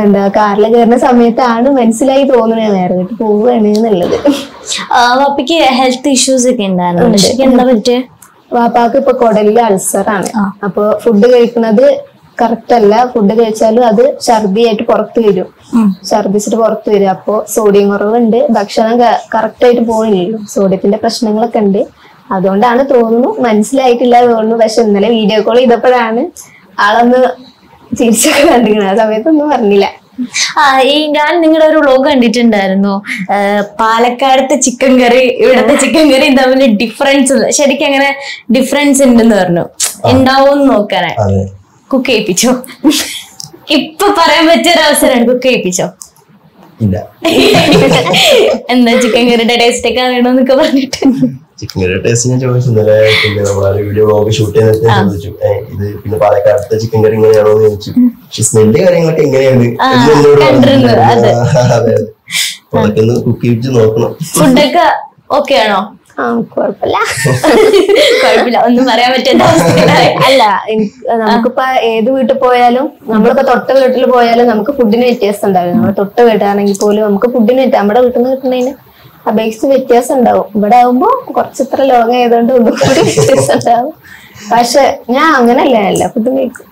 എന്താ കാറിൽ കയറുന്ന സമയത്താണ് മനസ്സിലായി തോന്നുന്നത് നേരെ വീട്ടിൽ പോവുകയാണ് എന്നുള്ളത്. പപ്പിക്ക് ഹെൽത്ത് ഇഷ്യൂസ് ഒക്കെ ഉണ്ടായിരുന്നു. എന്താ പറ്റിയ? വാപ്പാക്ക് ഇപ്പൊ അൾസർ അൾസറാണ് അപ്പൊ ഫുഡ് കഴിക്കുന്നത് കറക്റ്റ് അല്ല. ഫുഡ് കഴിച്ചാലും അത് ഛർദിയായിട്ട് പുറത്ത് വരും. ഛർദിച്ചിട്ട് പുറത്ത് വരും. അപ്പോ സോഡിയം കുറവുണ്ട്. ഭക്ഷണം കറക്റ്റ് ആയിട്ട് പോകണില്ലല്ലോ സോഡിയത്തിന്റെ പ്രശ്നങ്ങളൊക്കെ ഉണ്ട്. അതുകൊണ്ടാണ് തോന്നുന്നു മനസ്സിലായിട്ടില്ല തോന്നുന്നു. പക്ഷെ ഇന്നലെ വീഡിയോ കോൾ ചെയ്തപ്പോഴാണ് ആളൊന്ന് ചികിത്സയൊക്കെ കണ്ടിരിക്കുന്നത് ആ സമയത്തൊന്നും പറഞ്ഞില്ല. ആ ഈ ഞാൻ നിങ്ങളുടെ ഒരു വ്ലോഗ് കണ്ടിട്ടുണ്ടായിരുന്നു. പാലക്കാടത്തെ ചിക്കൻ കറി ഇവിടത്തെ ചിക്കൻ കറി തമ്മിൽ ഡിഫറൻസ് ശരിക്കും അങ്ങനെ ഡിഫറൻസ് ഉണ്ടെന്ന് പറഞ്ഞു. ഉണ്ടാവും നോക്കാനാ അതെ. കുക്ക് ചെയ്യിപ്പിച്ചോ ഇപ്പൊ പറയാൻ പറ്റിയ ഒരു അവസരമാണ് കുക്ക് ചെയ്യിപ്പിച്ചോ എന്താ ചിക്കൻ കറിയുടെ ടേസ്റ്റ് ഒക്കെ അറിയണമെന്നൊക്കെ പറഞ്ഞിട്ട്. ചിക്കൻ കറി ടേസ്റ്റ് ഞാൻ ചോദിച്ചു. ഇന്നലെ പിന്നെ നമ്മളെ വീഡിയോ ബ്ലോഗ് ഷൂട്ട് ചെയ്തിട്ട് ചോദിച്ചു. ഇത് പിന്നെ പാലക്കാടത്തെ ചിക്കൻ കറി എങ്ങനെയാണോ എന്ന് ചോദിച്ചു. പക്ഷെ സ്മെല്ല് കാര്യങ്ങളൊക്കെ എങ്ങനെയാണ് അതൊക്കെ ഒന്ന് കുക്ക് ചെയ്ത് നോക്കണം ഫുഡൊക്കെ ഓക്കെ ആണോ? കുഴപ്പമില്ല. കുഴപ്പമില്ല. ഒന്നും പറയാൻ അല്ല നമുക്കിപ്പോ ഏത് വീട്ടിൽ പോയാലും നമ്മളിപ്പോ തൊട്ട വീട്ടിൽ പോയാലും നമുക്ക് ഫുഡിന് വ്യത്യാസം ഉണ്ടാവും നമ്മൾ തൊട്ട വീട്ടാണെങ്കിൽ പോലും നമുക്ക് ഫുഡിന് വ്യത്യാസം നമ്മുടെ വീട്ടിൽ നിന്ന് കിട്ടുന്നതിന് അപേക്ഷിച്ച് വ്യത്യാസം ഉണ്ടാവും. ഇവിടെ ആവുമ്പോ കുറച്ചിത്ര ലോകം ആയതുകൊണ്ട് ഒന്നും കൂടി വ്യത്യാസം ഉണ്ടാവും. പക്ഷെ ഞാൻ അങ്ങനല്ല എല്ലാ ഫുഡും കഴിക്കും.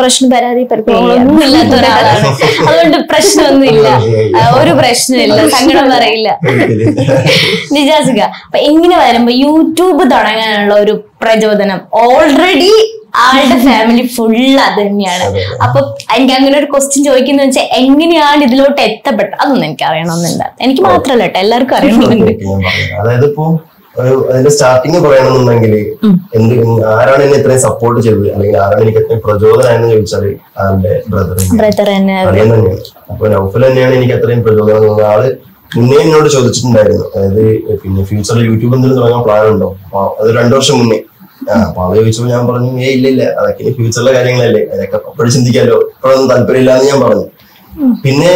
പ്രശ്നം പരാതി ഒന്നും ഇല്ലാത്ത ഒരാളാണ്. അതുകൊണ്ട് പ്രശ്നമൊന്നുമില്ല. ഒരു പ്രശ്നമില്ല. സങ്കടം പറയില്ല. നിജാസിക അപ്പൊ ഇങ്ങനെ വരുമ്പോ യൂട്യൂബ് തുടങ്ങാനുള്ള ഒരു പ്രചോദനം ഓൾറെഡി ആളുടെ ഫാമിലി ഫുൾ അത് തന്നെയാണ്. അപ്പൊ എനിക്ക് അങ്ങനെ ഒരു ക്വസ്റ്റ്യൻ ചോദിക്കുന്ന വെച്ചാൽ എങ്ങനെയാണ് ഇതിലോട്ട് എത്തപ്പെട്ടത്? അതൊന്നും എനിക്ക് അറിയണമെന്നുണ്ട് എനിക്ക് മാത്രമല്ല കേട്ടോ എല്ലാവർക്കും അറിയണമെന്നുണ്ട്. അതായത് ഇപ്പോ അതിന്റെ സ്റ്റാർട്ടിങ് പറയണമെന്നുണ്ടെങ്കിൽ എന്ത് ആരാണ് എന്നെ ഇത്രയും സപ്പോർട്ട് ചെയ്തത്? അല്ലെങ്കിൽ ആരാണ് എനിക്ക് അത്രയും പ്രചോദനമായെന്ന് ചോദിച്ചാൽ ആളുടെ ബ്രദർ തന്നെയാണ്. അപ്പൊ നൗഫൽ തന്നെയാണ് എനിക്ക് അത്രയും പ്രചോദനം ആൾ മുന്നേ എന്നോട് ചോദിച്ചിട്ടുണ്ടായിരുന്നു. അതായത് പിന്നെ ഫ്യൂച്ചറിൽ യൂട്യൂബ് എന്തെങ്കിലും തുടങ്ങാൻ പ്ലാൻ ഉണ്ടോ? അത് രണ്ടു വർഷം മുന്നേ. അപ്പൊ ആൾ ചോദിച്ചപ്പോ ഞാൻ പറഞ്ഞു ഏ ഇല്ല ഇല്ല. അതൊക്കെ ഫ്യൂച്ചറിലെ കാര്യങ്ങളല്ലേ. അതൊക്കെ അപ്പോഴും ചിന്തിക്കാലോ. ഇപ്പോഴൊന്നും താല്പര്യമില്ല എന്ന് ഞാൻ പറഞ്ഞു. പിന്നെ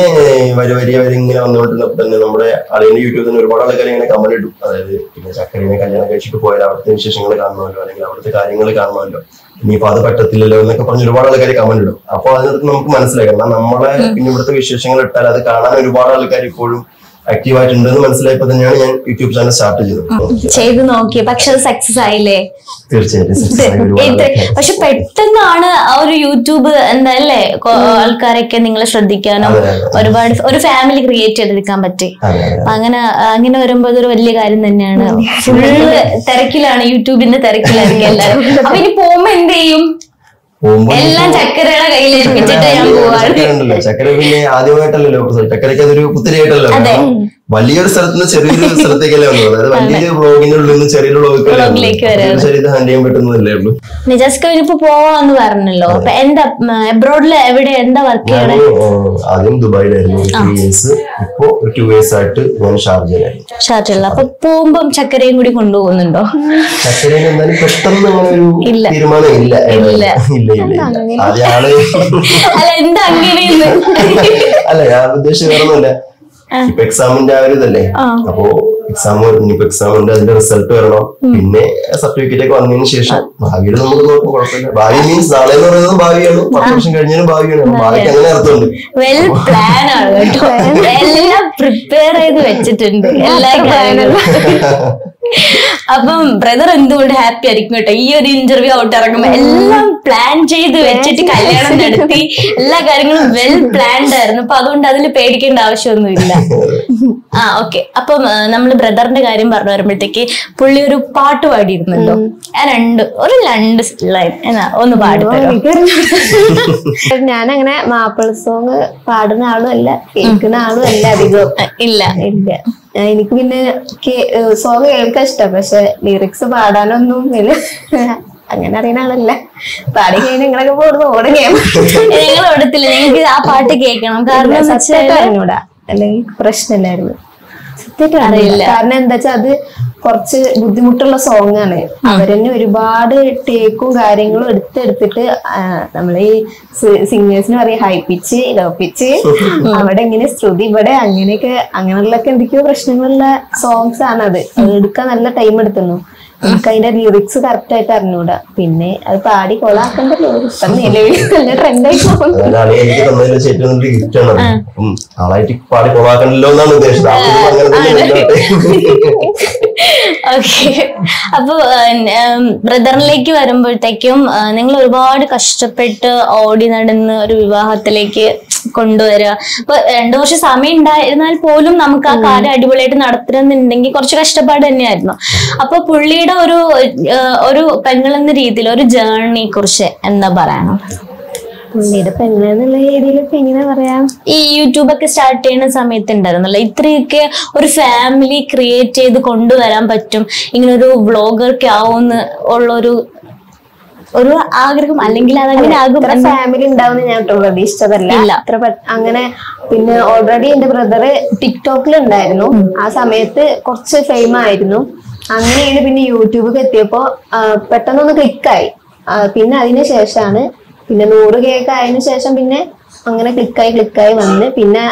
വരി വരി വരി ഇങ്ങനെ വന്നുകൊണ്ടിരുന്നപ്പോ തന്നെ നമ്മുടെ അറിയുന്ന യൂട്യൂബിൽ തന്നെ ഒരുപാട് ആൾക്കാർ ഇങ്ങനെ കമന്റ് ഇടും അതായത് പിന്നെ ചക്കരനെ കല്യാണം കഴിച്ചിട്ട് പോയാൽ അവിടുത്തെ വിശേഷങ്ങൾ കാണണമല്ലോ അല്ലെങ്കിൽ അവിടുത്തെ കാര്യങ്ങൾ കാണണമല്ലോ ഇനിയിപ്പോ അത് പറ്റത്തില്ലല്ലോ എന്നൊക്കെ പറഞ്ഞ് ഒരുപാട് ആൾക്കാർ കമന്റ് ഇടും. അപ്പൊ അതിനകത്ത് നമുക്ക് മനസ്സിലാക്കാം നമ്മളെ പിന്നെ ഇവിടുത്തെ വിശേഷങ്ങൾ ഇട്ടാൽ അത് കാണാൻ ഒരുപാട് ആൾക്കാർ ഇപ്പോഴും ആക്റ്റീവ് ആയിട്ടുണ്ടെന്ന് മനസ്സിലായപ്പോ തന്നെയാണ് ഞാൻ യൂട്യൂബ് ചാനൽ സ്റ്റാർട്ട് ചെയ്തത്. ചെയ്ത് നോക്കി പക്ഷെ അത് സക്സസ് ആയില്ലേ? തീർച്ചയായിട്ടും പക്ഷെ പെട്ടെന്നാണ് ആ ഒരു യൂട്യൂബ് എന്തല്ലേ? ആൾക്കാരൊക്കെ നിങ്ങളെ ശ്രദ്ധിക്കാനും. ഒരുപാട് ഒരു ഫാമിലി ക്രിയേറ്റ് ചെയ്തെടുക്കാൻ പറ്റി. അങ്ങനെ അങ്ങനെ വരുമ്പോ അതൊരു വലിയ കാര്യം തന്നെയാണ്. ഫുള്ള് തിരക്കിലാണ് യൂട്യൂബിന്റെ തിരക്കിലായിരിക്കും എല്ലാരും അപ്പൊ ഇനി പോകുമ്പോ എന്ത് ചെയ്യും? എല്ലാം ചക്കരയുടെ കയ്യിൽ ഏൽപ്പിച്ചിട്ട് ഞാൻ പോവാണ്. ചക്കര പിന്നെ ആദ്യമായിട്ടല്ലോ ചക്കരയ്ക്ക് അതൊരു പുത്തിരിയായിട്ടല്ലോ വലിയൊരു സ്ഥലത്ത് നിന്ന് ചെറിയൊരു സ്ഥലത്തേക്കല്ലേ വന്നത്? അതായത് വലിയൊരു ബ്ലോഗിനുള്ളിൽ നിന്ന് ചെറിയൊരു ബ്ലോഗിലേക്ക് ഇത് ഹാൻഡിൽ ചെയ്യാൻ പറ്റുന്നതല്ലേ ഉള്ളൂ? നിജസ്കോ ഇനിയിപ്പോ പോവാന്ന് പറഞ്ഞല്ലോ. അപ്പൊ എന്താ എബ്രോഡിൽ എവിടെ എന്താ വർക്ക് ചെയ്യണേ? ആദ്യം ദുബായിലായിരുന്നു. ഇയേഴ്സ് ഇപ്പോ ടു ഇയേഴ്സ് ആയിട്ട് ഞാൻ ഷാർജയിലായിരുന്നു. ഷാർജല്ല അപ്പൊ പോകുമ്പം ചക്കരയും കൂടി കൊണ്ടുപോകുന്നുണ്ടോ? ചക്കരയിൽ എന്തായാലും പെട്ടെന്ന് അങ്ങനെ ഒരു ഇല്ല. തീരുമാനം ഇല്ല. ഇല്ല. ഇല്ല അല്ല എന്താ അങ്ങനെയെന്ന്? അല്ല ഞാൻ ഉദ്ദേശിച്ചത് വേറൊന്നുമില്ല. ഇപ്പൊ എക്സാമിന്റെ ആ ഒരു ഇതല്ലേ? അപ്പോ എക്സാം ഇനിയിപ്പോ എക്സാം ഉണ്ട് അതിന്റെ റിസൾട്ട് വരണം. പിന്നെ സർട്ടിഫിക്കറ്റ് ഒക്കെ വന്നതിന് ശേഷം ഭാവിയിൽ നമുക്ക് നോക്കും കുഴപ്പമില്ല. ഭാവി മീൻസ് നാളെ എന്ന് പറയുന്നത് ഭാവിയാണ്. പത്ത് വർഷം കഴിഞ്ഞാലും ഭാവിയാണ്. ഭാവിക്ക് അങ്ങനെ അർത്ഥമുണ്ട്. വെൽ പ്ലാൻ ആണ് കേട്ടോ. എല്ലാം പ്രിപ്പയർ ചെയ്ത് വെച്ചിട്ടുണ്ട്. എല്ലാ കാര്യങ്ങളും. അപ്പം ബ്രദർ എന്തുകൊണ്ട് ഹാപ്പി ആയിരിക്കും കേട്ടോ? ഈ ഒരു ഇന്റർവ്യൂ ഔട്ട് ഇറങ്ങുമ്പോ എല്ലാം പ്ലാൻ ചെയ്ത് വെച്ചിട്ട് കല്യാണം നടത്തി. എല്ലാ കാര്യങ്ങളും വെൽ പ്ലാൻഡ് ആയിരുന്നു. അപ്പൊ അതുകൊണ്ട് അതിൽ പേടിക്കേണ്ട ആവശ്യമൊന്നുമില്ല. ആ ഓക്കെ അപ്പം നമ്മൾ നമ്മൾ ബ്രദറിന്റെ കാര്യം പറഞ്ഞു വരുമ്പോഴത്തേക്ക് പുള്ളി ഒരു പാട്ട് പാടിയിരുന്നല്ലോ. ആ രണ്ട് ഒരു രണ്ട് ലൈൻ എന്നാ ഒന്ന് പാടി ഞാൻ അങ്ങനെ മാപ്പിള സോങ് പാടുന്ന ആളും അല്ല കേൾക്കുന്ന ആളും അല്ല അധികം ഇല്ല. ഇല്ല. എനിക്ക് പിന്നെ സോങ് കേൾക്കാൻ ഇഷ്ടം പക്ഷെ ലിറിക്സ് പാടാനൊന്നും ഇല്ല. അങ്ങനെ അറിയുന്ന ആളല്ല. പാടി കഴിഞ്ഞാൽ നിങ്ങളൊക്കെ പോടുന്നു ഓടുകയാ ഞങ്ങൾ ഓടത്തില്ല. ഞങ്ങൾക്ക് ആ പാട്ട് കേൾക്കണം. കാരണം അറിഞ്ഞൂടാ. അല്ലെങ്കിൽ പ്രശ്നമില്ലായിരുന്നു. അറിയില്ല. അറിയില്ല. കാരണം എന്താ വെച്ചാൽ അത് കുറച്ച് ബുദ്ധിമുട്ടുള്ള സോങ് ആണ്. അവരെന്നെ ഒരുപാട് ടേക്കും കാര്യങ്ങളും എടുത്തെടുത്തിട്ട് നമ്മളെ ഈ സിംഗേഴ്സിന് പറയും ഹൈ പിച്ച് ലോ പിച്ച് അവിടെ ഇങ്ങനെ ശ്രുതി ഇവിടെ അങ്ങനെയൊക്കെ അങ്ങനെയുള്ള എന്തൊക്കെയോ പ്രശ്നങ്ങളുള്ള സോങ്സ് ആണത്. അത് എടുക്കാൻ നല്ല ടൈം എടുത്തുന്നു എനിക്ക് അതിന്റെ ലിറിക്സ് കറക്റ്റ് ആയിട്ട് അറിഞ്ഞൂടാ. പിന്നെ അത് പാടി കൊളാക്കണ്ടല്ലോ ഇപ്പൊ നിലവിൽ നല്ല ട്രെൻഡായി ആളായിട്ട് കൊളാക്കണ്ടല്ലോ എന്നാണ്. ഓക്കെ. അപ്പൊ ബ്രദറിലേക്ക് വരുമ്പോഴത്തേക്കും നിങ്ങൾ ഒരുപാട് കഷ്ടപ്പെട്ട് ഓടി നടന്ന് ഒരു വിവാഹത്തിലേക്ക് കൊണ്ടുവരിക അപ്പൊ രണ്ടു വർഷം സമയം ഉണ്ടായിരുന്നാൽ പോലും നമുക്ക് ആ കാര്യം അടിപൊളിയായിട്ട് നടത്തണമെന്നുണ്ടെങ്കിൽ കുറച്ച് കഷ്ടപ്പാട് തന്നെയായിരുന്നു. അപ്പൊ പുള്ളിയുടെ ഒരു ഒരു പെങ്ങളെന്ന രീതിയിൽ ഒരു ജേർണിയെ കുറിച്ച് എന്താ പറയണം പുള്ളിയുടെ പെങ്ങളെന്നുള്ള രീതിയിൽ ഇപ്പൊ എങ്ങനെ പറയാം? ഈ യൂട്യൂബ് ഒക്കെ സ്റ്റാർട്ട് ചെയ്യുന്ന സമയത്ത് ഉണ്ടായിരുന്നല്ലോ. ഇത്രയൊക്കെ ഒരു ഫാമിലി ക്രിയേറ്റ് ചെയ്ത് കൊണ്ടുവരാൻ പറ്റും. ഇങ്ങനൊരു ഒരു വ്ളോഗർക്ക് ആവുമെന്ന് ഉള്ളൊരു ഒരു ആഗ്രഹം അല്ലെങ്കിൽ അതങ്ങനെ ആകും ഫാമിലി ഉണ്ടാവുന്ന ഞാൻ പ്രതീക്ഷിച്ചതല്ല. അത്ര അങ്ങനെ പിന്നെ ഓൾറെഡി എന്റെ ബ്രദറ് ടിക്ടോക്കിൽ ഉണ്ടായിരുന്നു ആ സമയത്ത് കുറച്ച് ഫെയിം ആയിരുന്നു. അങ്ങനെയാണ് പിന്നെ യൂട്യൂബിൽ എത്തിയപ്പോ പെട്ടെന്നൊന്ന് ക്ലിക്കായി പിന്നെ അതിന് ശേഷമാണ് പിന്നെ നൂറ് കേക്ക് ആയതിനു ശേഷം പിന്നെ അങ്ങനെ ക്ലിക്കായി ക്ലിക്കായി വന്ന് പിന്നെ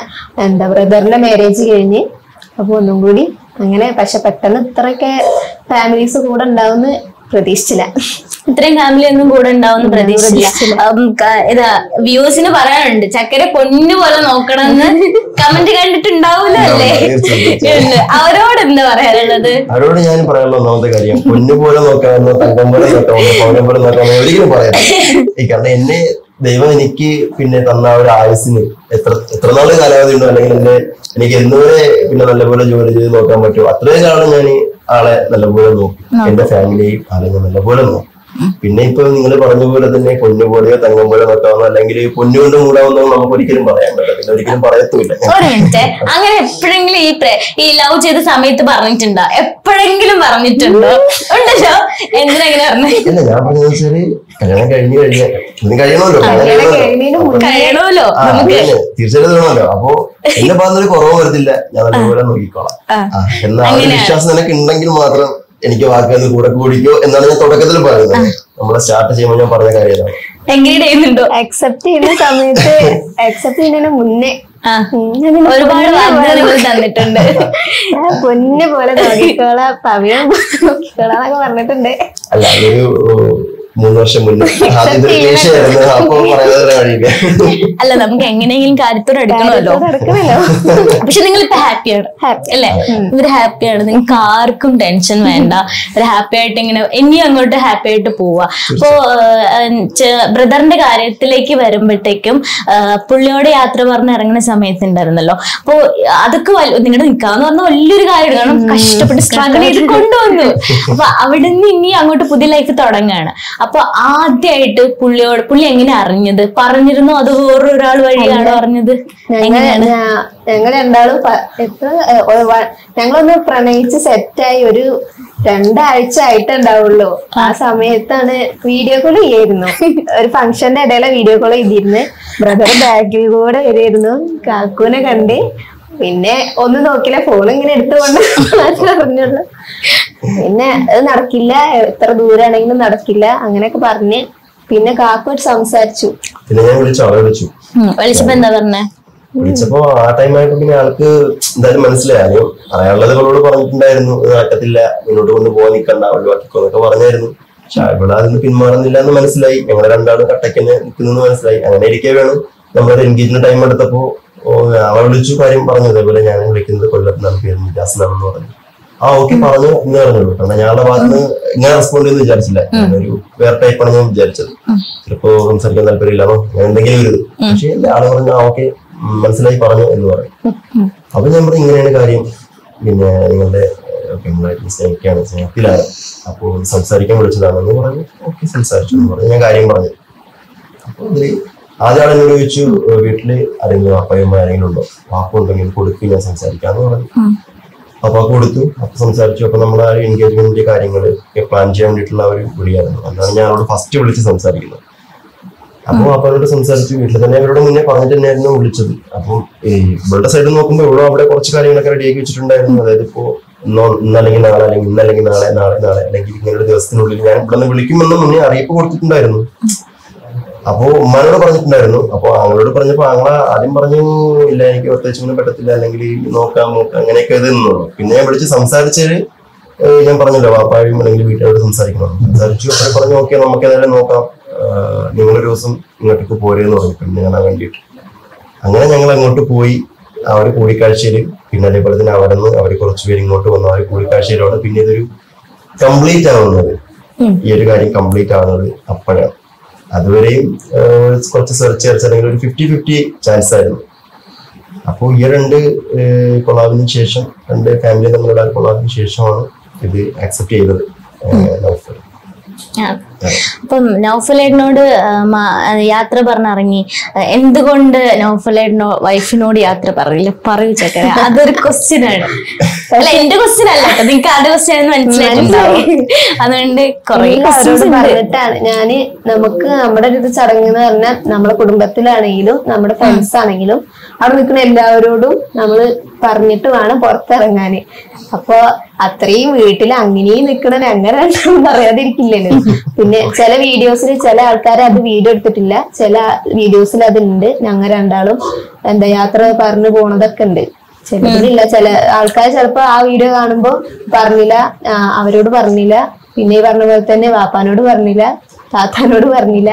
എന്താ ബ്രദറിന്റെ മാരേജ് കഴിഞ്ഞ് അപ്പൊ ഒന്നും കൂടി അങ്ങനെ പക്ഷെ പെട്ടെന്ന് ഇത്രയൊക്കെ ഫാമിലീസ് കൂടെ ഉണ്ടാവുമെന്ന് പ്രതീക്ഷിച്ചില്ല. ഇത്രയും ഫാമിലി ഒന്നും കൂടെ ഉണ്ടാവും പ്രതീക്ഷിച്ചില്ല. ഇതാ വ്യൂസിന് പറയാനുണ്ട് ചക്കര പൊന്നു പോലെ നോക്കണമെന്ന് കമന്റ് കണ്ടിട്ടുണ്ടാവൂലോ അല്ലേ അവരോട് എന്താ പറയാനുള്ളത്? അവരോട് ഞാൻ പറയാനുള്ള ഒന്നാമത്തെ കാര്യം പൊന്നു പോലെ നോക്കാമെന്നോ തങ്കം പോലെ നോക്കാമെന്നോ പൗരം പോലെ നോക്കാമെന്നോ ഒരിക്കലും പറയാം കാരണം എന്നെ ദൈവം എനിക്ക് പിന്നെ തന്ന ആ ഒരു ആയുസിന് എത്ര എത്ര നാൾ കാലാവധി ഉണ്ടോ? അല്ലെങ്കിൽ എന്നെ എനിക്ക് എന്നുവരെ പിന്നെ നല്ലപോലെ ജോലി ചെയ്ത് നോക്കാൻ പറ്റുമോ? അത്രയും കാലം ഞാൻ ആളെ നല്ലപോലെ നോക്കും എന്റെ ഫാമിലിയെയും ആളെ ഞാൻ നല്ലപോലെ നോക്കും. പിന്നെ ഇപ്പൊ നിങ്ങൾ പറഞ്ഞ പോലെ തന്നെ പൊന്നു പോലെയോ തങ്കം പോലെ നോക്കാവുന്ന അല്ലെങ്കിൽ പൊന്നു കൊണ്ട് മൂടാവുന്നോ നമുക്ക് ഒരിക്കലും പറയാൻ പറ്റില്ല. ഒരിക്കലും പറയത്തുമില്ല. ഒരു മിനിറ്റ്. അങ്ങനെ എപ്പോഴെങ്കിലും ഈ പ്ര- ഈ ലവ് ചെയ്ത സമയത്ത് പറഞ്ഞിട്ടുണ്ടോ? എപ്പോഴെങ്കിലും പറഞ്ഞിട്ടുണ്ടോ? ഉണ്ടല്ലോ. എന്തിനാ അങ്ങനെ ഞാൻ പറഞ്ഞത് വെച്ചാൽ കല്യാണം കഴിഞ്ഞു കഴിഞ്ഞ. ഇനി കഴിയണമല്ലോ. തീർച്ചയായിട്ടും വേണമല്ലോ അപ്പൊ എന്റെ ഭാഗത്തൊരു കുറവ് വരത്തില്ല ഞാൻ നല്ലപോലെ നോക്കിക്കോളാം. എന്നാ വിശ്വാസം നിനക്ക് ഉണ്ടെങ്കിൽ മാത്രം എനിക്ക് വാക്കുകൾ കൂടെ കൂടിക്കോ എന്നാണ് ഞാൻ തുടക്കത്തിൽ പറയുന്നത്. നമ്മളെ സ്റ്റാർട്ട് ചെയ്യുമ്പോൾ ഞാൻ പറഞ്ഞ കാര്യമാണ്. എൻഗേജ് ചെയ്യുന്നുണ്ടോ? അക്സെപ്റ്റ് ചെയ്യുന്ന സമയത്ത് അക്സെപ്റ്റ് ചെയ്യുന്നതിന് മുന്നേ ഒരുപാട് വാഗ്ദാനങ്ങൾ തന്നിട്ടുണ്ട്. ഞാൻ പൊന്നെ പോലെ നോക്കിക്കോളാം പവിഴം നോക്കിക്കോളാന്നൊക്കെ പറഞ്ഞിട്ടുണ്ട്. അല്ല അതൊരു മൂന്ന് വർഷം മുന്നേ. അല്ല നമുക്ക് എങ്ങനെയെങ്കിലും കാര്യത്തോടെ എടുക്കണമല്ലോ പക്ഷെ നിങ്ങൾ ഇപ്പൊ ഹാപ്പിയാണ്. അല്ലേ? ഇവർ ഹാപ്പിയാണ്. നിങ്ങൾക്ക് ആർക്കും ടെൻഷൻ വേണ്ട. ഒരു ഹാപ്പി ആയിട്ട് ഇങ്ങനെ ഇനി അങ്ങോട്ട് ഹാപ്പി ആയിട്ട് പോവാ. അപ്പോ ബ്രദറിന്റെ കാര്യത്തിലേക്ക് വരുമ്പോഴത്തേക്കും പുള്ളിയോട് യാത്ര പറഞ്ഞ് ഇറങ്ങുന്ന സമയത്ത് ഉണ്ടായിരുന്നല്ലോ അപ്പോ അതൊക്കെ നിങ്ങളുടെ നിൽക്കാന്ന് പറഞ്ഞ വലിയൊരു കാര്യമാണ്. കാരണം കഷ്ടപ്പെട്ട് സ്ട്രഗിൾ ചെയ്ത് കൊണ്ടുവന്നു. അപ്പൊ അവിടുന്ന് ഇനി അങ്ങോട്ട് പുതിയ ലൈഫ് തുടങ്ങുകയാണ് അപ്പൊ ആദ്യമായിട്ട് പുള്ളിയോട് പുള്ളി എങ്ങനെ അറിഞ്ഞത്? പറഞ്ഞിരുന്നു? അത് വേറൊരാൾ വഴിയാണോ അറിഞ്ഞത്? ഞങ്ങൾ എങ്ങനെയാണ്? ഞങ്ങൾ രണ്ടാളും എത്ര ഞങ്ങളൊന്ന് പ്രണയിച്ച് സെറ്റായി ഒരു രണ്ടാഴ്ച ആയിട്ടുണ്ടാവുള്ളൂ. ആ സമയത്താണ് വീഡിയോ കോൾ ചെയ്യായിരുന്നു ഒരു ഫംഗ്ഷന്റെ ഇടയിലെ വീഡിയോ കോൾ ചെയ്തിരുന്നു. ബ്രദർ ബാക്കിൽ കൂടെ വരുമായിരുന്നു കാക്കൂനെ കണ്ട്. പിന്നെ ഒന്ന് നോക്കില്ല ഫോൺ ഇങ്ങനെ എടുത്തുകൊണ്ട് അറിഞ്ഞുള്ളൂ പിന്നെ അത് നടക്കില്ല എത്ര ദൂരാണെങ്കിലും നടക്കില്ല അങ്ങനെയൊക്കെ പറഞ്ഞ് പിന്നെ കാക്കുമായിട്ട് സംസാരിച്ചു. പിന്നെ ഞാൻ വിളിച്ചു അവളെ വിളിച്ചു. വിളിച്ചപ്പോ എന്താ പറഞ്ഞേ? വിളിച്ചപ്പോ ആ ടൈം ആയിട്ട് പിന്നെ ആൾക്ക് എന്തായാലും മനസ്സിലായി. പറയാനുള്ളത് ഇവളോട് പറഞ്ഞിട്ടുണ്ടായിരുന്നു ഇത് നടക്കത്തില്ല മുന്നോട്ട് കൊണ്ട് പോകാൻ നിൽക്കണ്ട ഒഴിവാക്കിക്കോ എന്നൊക്കെ പറഞ്ഞായിരുന്നു. പക്ഷെ ഇവിടെ അതിന് പിന്മാറുന്നില്ല എന്ന് മനസ്സിലായി. ഞങ്ങൾ രണ്ടാളും കട്ടക്കന് നിൽക്കുന്നു മനസ്സിലായി. അങ്ങനെ ഇരിക്കെ വേണം. നമ്മളൊരു എൻഗേജ്മെന്റ് ടൈം എടുത്തപ്പോ അവളെ വിളിച്ചു കാര്യം പറഞ്ഞു. അതേപോലെ ഞാൻ വിളിക്കുന്നത് കൊല്ലത്ത് പേര് നിജാസിനാണെന്ന് പറഞ്ഞു. ആ ഓക്കെ പറഞ്ഞു. എന്ന് പറഞ്ഞു കാരണം ഞങ്ങളുടെ ഭാഗത്ത് ഞാൻ ഇങ്ങനെ റെസ്പോണ്ട് ചെയ്യുന്ന വിചാരിച്ചില്ല ഒരു വേറെ ടൈപ്പാണ് ഞാൻ വിചാരിച്ചത്. ചിലപ്പോ സംസാരിക്കാൻ താല്പര്യമില്ലാന്നോ അങ്ങനെ എന്തെങ്കിലും ഒരു പക്ഷെ ആൾ പറഞ്ഞു ആ ഓക്കെ മനസ്സിലായി പറഞ്ഞു എന്ന് പറയും. അപ്പൊ ഞാൻ പറഞ്ഞു ഇങ്ങനെയാണ് കാര്യം. പിന്നെ നിങ്ങളുടെ സ്നേഹിക്കാണ് പെങ്ങളായിട്ട് സ്നേഹത്തിലാണ്. അപ്പോൾ സംസാരിക്കാൻ വിളിച്ചതാണെന്ന് പറഞ്ഞു ഓക്കെ സംസാരിച്ചു എന്ന് പറഞ്ഞു. ഞാൻ കാര്യം പറഞ്ഞു. അപ്പൊ അതിൽ ആദ്യം ആൾ എന്നോട് ചോദിച്ചു വീട്ടിൽ ആരെങ്കിലും അപ്പയമ്മ ആരെങ്കിലും ഉണ്ടോ? വാപ്പുണ്ടെങ്കിൽ കൊടുക്കും ഞാൻ സംസാരിക്കാന്ന് പറഞ്ഞു. അപ്പൊ കൊടുത്തു. അപ്പൊ സംസാരിച്ചു. അപ്പൊ നമ്മൾ ആ എൻഗേജ്മെന്റിന്റെ കാര്യങ്ങൾ പ്ലാൻ ചെയ്യാൻ വേണ്ടിയിട്ടുള്ള ഒരു വിളിയായിരുന്നു. അതാണ് ഞാൻ അവരോട് ഫസ്റ്റ് വിളിച്ച് സംസാരിക്കുന്നത്. അപ്പൊ അവരോട് സംസാരിച്ചു. വീട്ടിൽ തന്നെ അവരോട് മുന്നേ പറഞ്ഞിട്ട് തന്നെയായിരുന്നു വിളിച്ചത്. അപ്പം ഇവളുടെ സൈഡിൽ നോക്കുമ്പോൾ ഇവിടെ അവിടെ കുറച്ച് കാര്യങ്ങളൊക്കെ റെഡിയാക്കി വെച്ചിട്ടുണ്ടായിരുന്നു. അതായത് ഇപ്പോ ഇന്നോ ഇന്നല്ലെങ്കിൽ നാളെ അല്ലെങ്കിൽ ഇന്നല്ലെങ്കിൽ നാളെ നാളെ നാളെ അല്ലെങ്കിൽ ഇങ്ങനെ ഒരു ദിവസത്തിനുള്ളിൽ ഞാൻ ഇവിടെ നിന്ന് വിളിക്കുമെന്ന് മുന്നേ അറിയിപ്പ് കൊടുത്തിട്ടുണ്ടായിരുന്നു. അപ്പോ ഉമ്മാനോട് പറഞ്ഞിട്ടുണ്ടായിരുന്നു. അപ്പൊ ആങ്ങളോട് പറഞ്ഞപ്പോ ആങ്ങള ആദ്യം പറഞ്ഞു ഇല്ല എനിക്ക് പ്രത്യേകിച്ച് ഒന്നും പറ്റത്തില്ല. അല്ലെങ്കിൽ നോക്കാം നോക്കാം. അങ്ങനെയൊക്കെ ഇത് നിന്നുള്ളൂ പിന്നെ ഞാൻ വിളിച്ച് സംസാരിച്ചത് ഞാൻ പറഞ്ഞല്ലോ വാപ്പായും അല്ലെങ്കിൽ വീട്ടുകാരോട് സംസാരിക്കണം. സംസാരിച്ചു. അപ്പോൾ പറഞ്ഞു ഓക്കെ നമുക്ക് ഏതായാലും നോക്കാം. നിങ്ങളൊരു ദിവസം ഇങ്ങോട്ടേക്ക് പോരെന്ന് പറഞ്ഞു ഞാൻ കാണാൻ വേണ്ടിയിട്ട് അങ്ങനെ ഞങ്ങൾ അങ്ങോട്ട് പോയി. ആ ഒരു കൂടിക്കാഴ്ചയിൽ പിന്നെ അതേപോലെ തന്നെ അവിടെ നിന്ന് അവർ കുറച്ച് പേര് ഇങ്ങോട്ട് വന്നു. ആ ഒരു കൂടിക്കാഴ്ചയിലാണ് പിന്നെ ഇതൊരു കംപ്ലീറ്റ് ആവുന്നത് ഈ ഒരു കാര്യം കംപ്ലീറ്റ് ആവുന്നത് അപ്പോഴാണ്. അതുവരെയും കുറച്ച് സെർച്ച് അല്ലെങ്കിൽ ഒരു ഫിഫ്റ്റി ഫിഫ്റ്റി ചാൻസ് ആയിരുന്നു. അപ്പോൾ ഈ രണ്ട് കൊളാബിന് ശേഷം രണ്ട് ഫാമിലി തമ്മിലുള്ള കൊളാബിന് ശേഷമാണ് ഇത് ആക്സെപ്റ്റ് ചെയ്തത്. അപ്പം ആ, ആ, യാത്ര പറഞ്ഞിറങ്ങി. ആ, എന്തുകൊണ്ട് നോഫലേഡിനോ വൈഫിനോട് യാത്ര പറയില്ല പറയൂ ചക്കര അതൊരു ക്വസ്റ്റ്യൻ ആണ്. അല്ല എന്റെ ക്വസ്റ്റ്യൻ അല്ല നിങ്ങൾക്ക് ആരുടെ ക്വസ്റ്റ്യൻ മനസ്സിലായിട്ടുണ്ടാവും. അതുകൊണ്ട് കുറെ അവരോട് പറഞ്ഞിട്ടാണ്. ഞാൻ നമുക്ക് നമ്മുടെ ഒരു ചടങ്ങ് എന്ന് പറഞ്ഞാൽ നമ്മുടെ കുടുംബത്തിലാണെങ്കിലും നമ്മുടെ ഫ്രണ്ട്സ് ആണെങ്കിലും അവിടെ നിൽക്കുന്ന എല്ലാവരോടും നമ്മൾ പറഞ്ഞിട്ട് വേണം പുറത്തിറങ്ങാന്. അപ്പൊ അത്രയും വീട്ടിൽ അങ്ങനെയും നിൽക്കണ അങ്ങനെ പറയാതിരിക്കില്ലല്ലോ. പിന്നെ ചില വീഡിയോസിൽ ചില ആൾക്കാർ അത് വീഡിയോ എടുത്തിട്ടില്ല. ചില വീഡിയോസിൽ അതുണ്ട്. ഞങ്ങൾ രണ്ടാളും എന്താ യാത്ര പറഞ്ഞു പോണതൊക്കെ ഉണ്ട് ചിലതിലില്ല. ചില ആൾക്കാർ ചിലപ്പോ ആ വീഡിയോ കാണുമ്പോ പറഞ്ഞില്ല. അവരോട് പറഞ്ഞില്ല. പിന്നെ ഈ പറഞ്ഞ പോലെ തന്നെ വാപ്പാനോട് പറഞ്ഞില്ല. താത്താനോട് പറഞ്ഞില്ല.